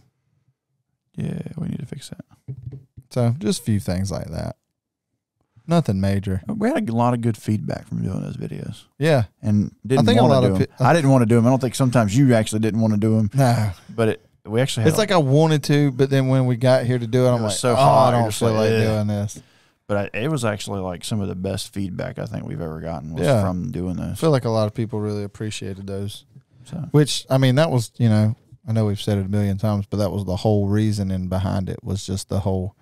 [SPEAKER 2] Yeah, we need to fix that.
[SPEAKER 1] so just a few things like that. Nothing major.
[SPEAKER 2] Uh, we had a lot of good feedback from doing those videos.
[SPEAKER 1] Yeah.
[SPEAKER 2] and didn't
[SPEAKER 1] think a lot of pe-
[SPEAKER 2] I didn't want to do them. I don't think sometimes you actually didn't want to do them,
[SPEAKER 1] No.
[SPEAKER 2] but it we actually had
[SPEAKER 1] It's like I wanted to, but then when we got here to do it, I'm
[SPEAKER 2] was
[SPEAKER 1] like,
[SPEAKER 2] so
[SPEAKER 1] oh,
[SPEAKER 2] hot,
[SPEAKER 1] I don't feel
[SPEAKER 2] like,
[SPEAKER 1] doing this.
[SPEAKER 2] but I, it was actually like some of the best feedback I think we've ever gotten was
[SPEAKER 1] Yeah.
[SPEAKER 2] from doing this.
[SPEAKER 1] I feel like a lot of people really appreciated those.
[SPEAKER 2] So
[SPEAKER 1] Which I mean, that was you know, I know we've said it a million times, but that was the whole reasoning behind it was just the whole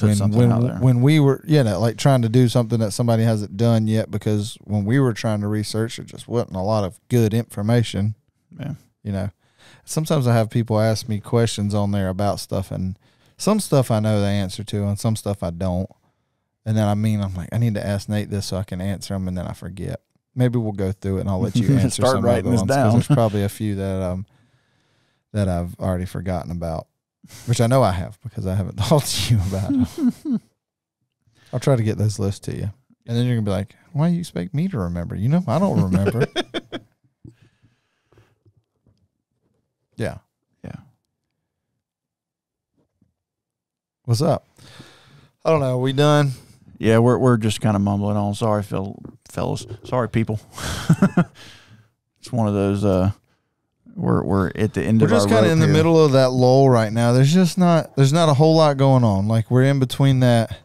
[SPEAKER 1] when when when we were you know like trying to do something that somebody hasn't done yet because when we were trying to research it just wasn't a lot of good information.
[SPEAKER 2] Yeah.
[SPEAKER 1] you know sometimes i have people ask me questions on there about stuff and some stuff i know the answer to and some stuff i don't. And then i mean i'm like i need to ask nate this so i can answer them and then i forget. Maybe we'll go through it and i'll let you answer
[SPEAKER 2] Start
[SPEAKER 1] some
[SPEAKER 2] writing
[SPEAKER 1] other
[SPEAKER 2] this
[SPEAKER 1] ones
[SPEAKER 2] down.
[SPEAKER 1] there's probably a few that um that i've already forgotten about which i know i have because i haven't talked to you about. I'll try to get those lists to you. And then you're gonna be like, why do you expect me to remember? You know, I don't remember. yeah.
[SPEAKER 2] Yeah.
[SPEAKER 1] What's up? I don't know. We done?
[SPEAKER 2] Yeah, we're we're just kind of mumbling on. Sorry, fel- fellas. Sorry, people. it's one of those. Uh, we're we're at the end of our.
[SPEAKER 1] We're of just kind of
[SPEAKER 2] rope
[SPEAKER 1] in the
[SPEAKER 2] here.
[SPEAKER 1] middle of that lull right now. There's just not there's not a whole lot going on. Like we're in between that.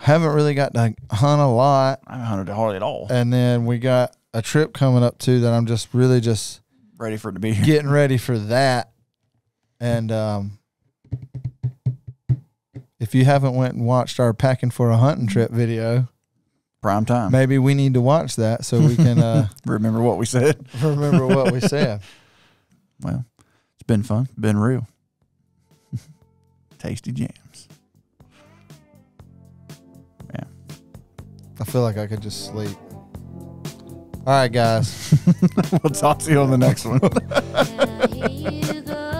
[SPEAKER 1] Haven't really got to hunt a lot,
[SPEAKER 2] I haven't hunted hardly at all.
[SPEAKER 1] and then we got a trip coming up too that I'm just really just
[SPEAKER 2] Ready for it to be here.
[SPEAKER 1] getting ready for that. And um, if you haven't went and watched our packing for a hunting trip video,
[SPEAKER 2] Prime time.
[SPEAKER 1] maybe we need to watch that so we can uh,
[SPEAKER 2] Remember what we said?
[SPEAKER 1] remember what we said.
[SPEAKER 2] Well, it's been fun. Been real. Tasty jams. Yeah.
[SPEAKER 1] I feel like I could just sleep. All right, guys.
[SPEAKER 2] we'll talk to you on the next one.
[SPEAKER 5] Here you go.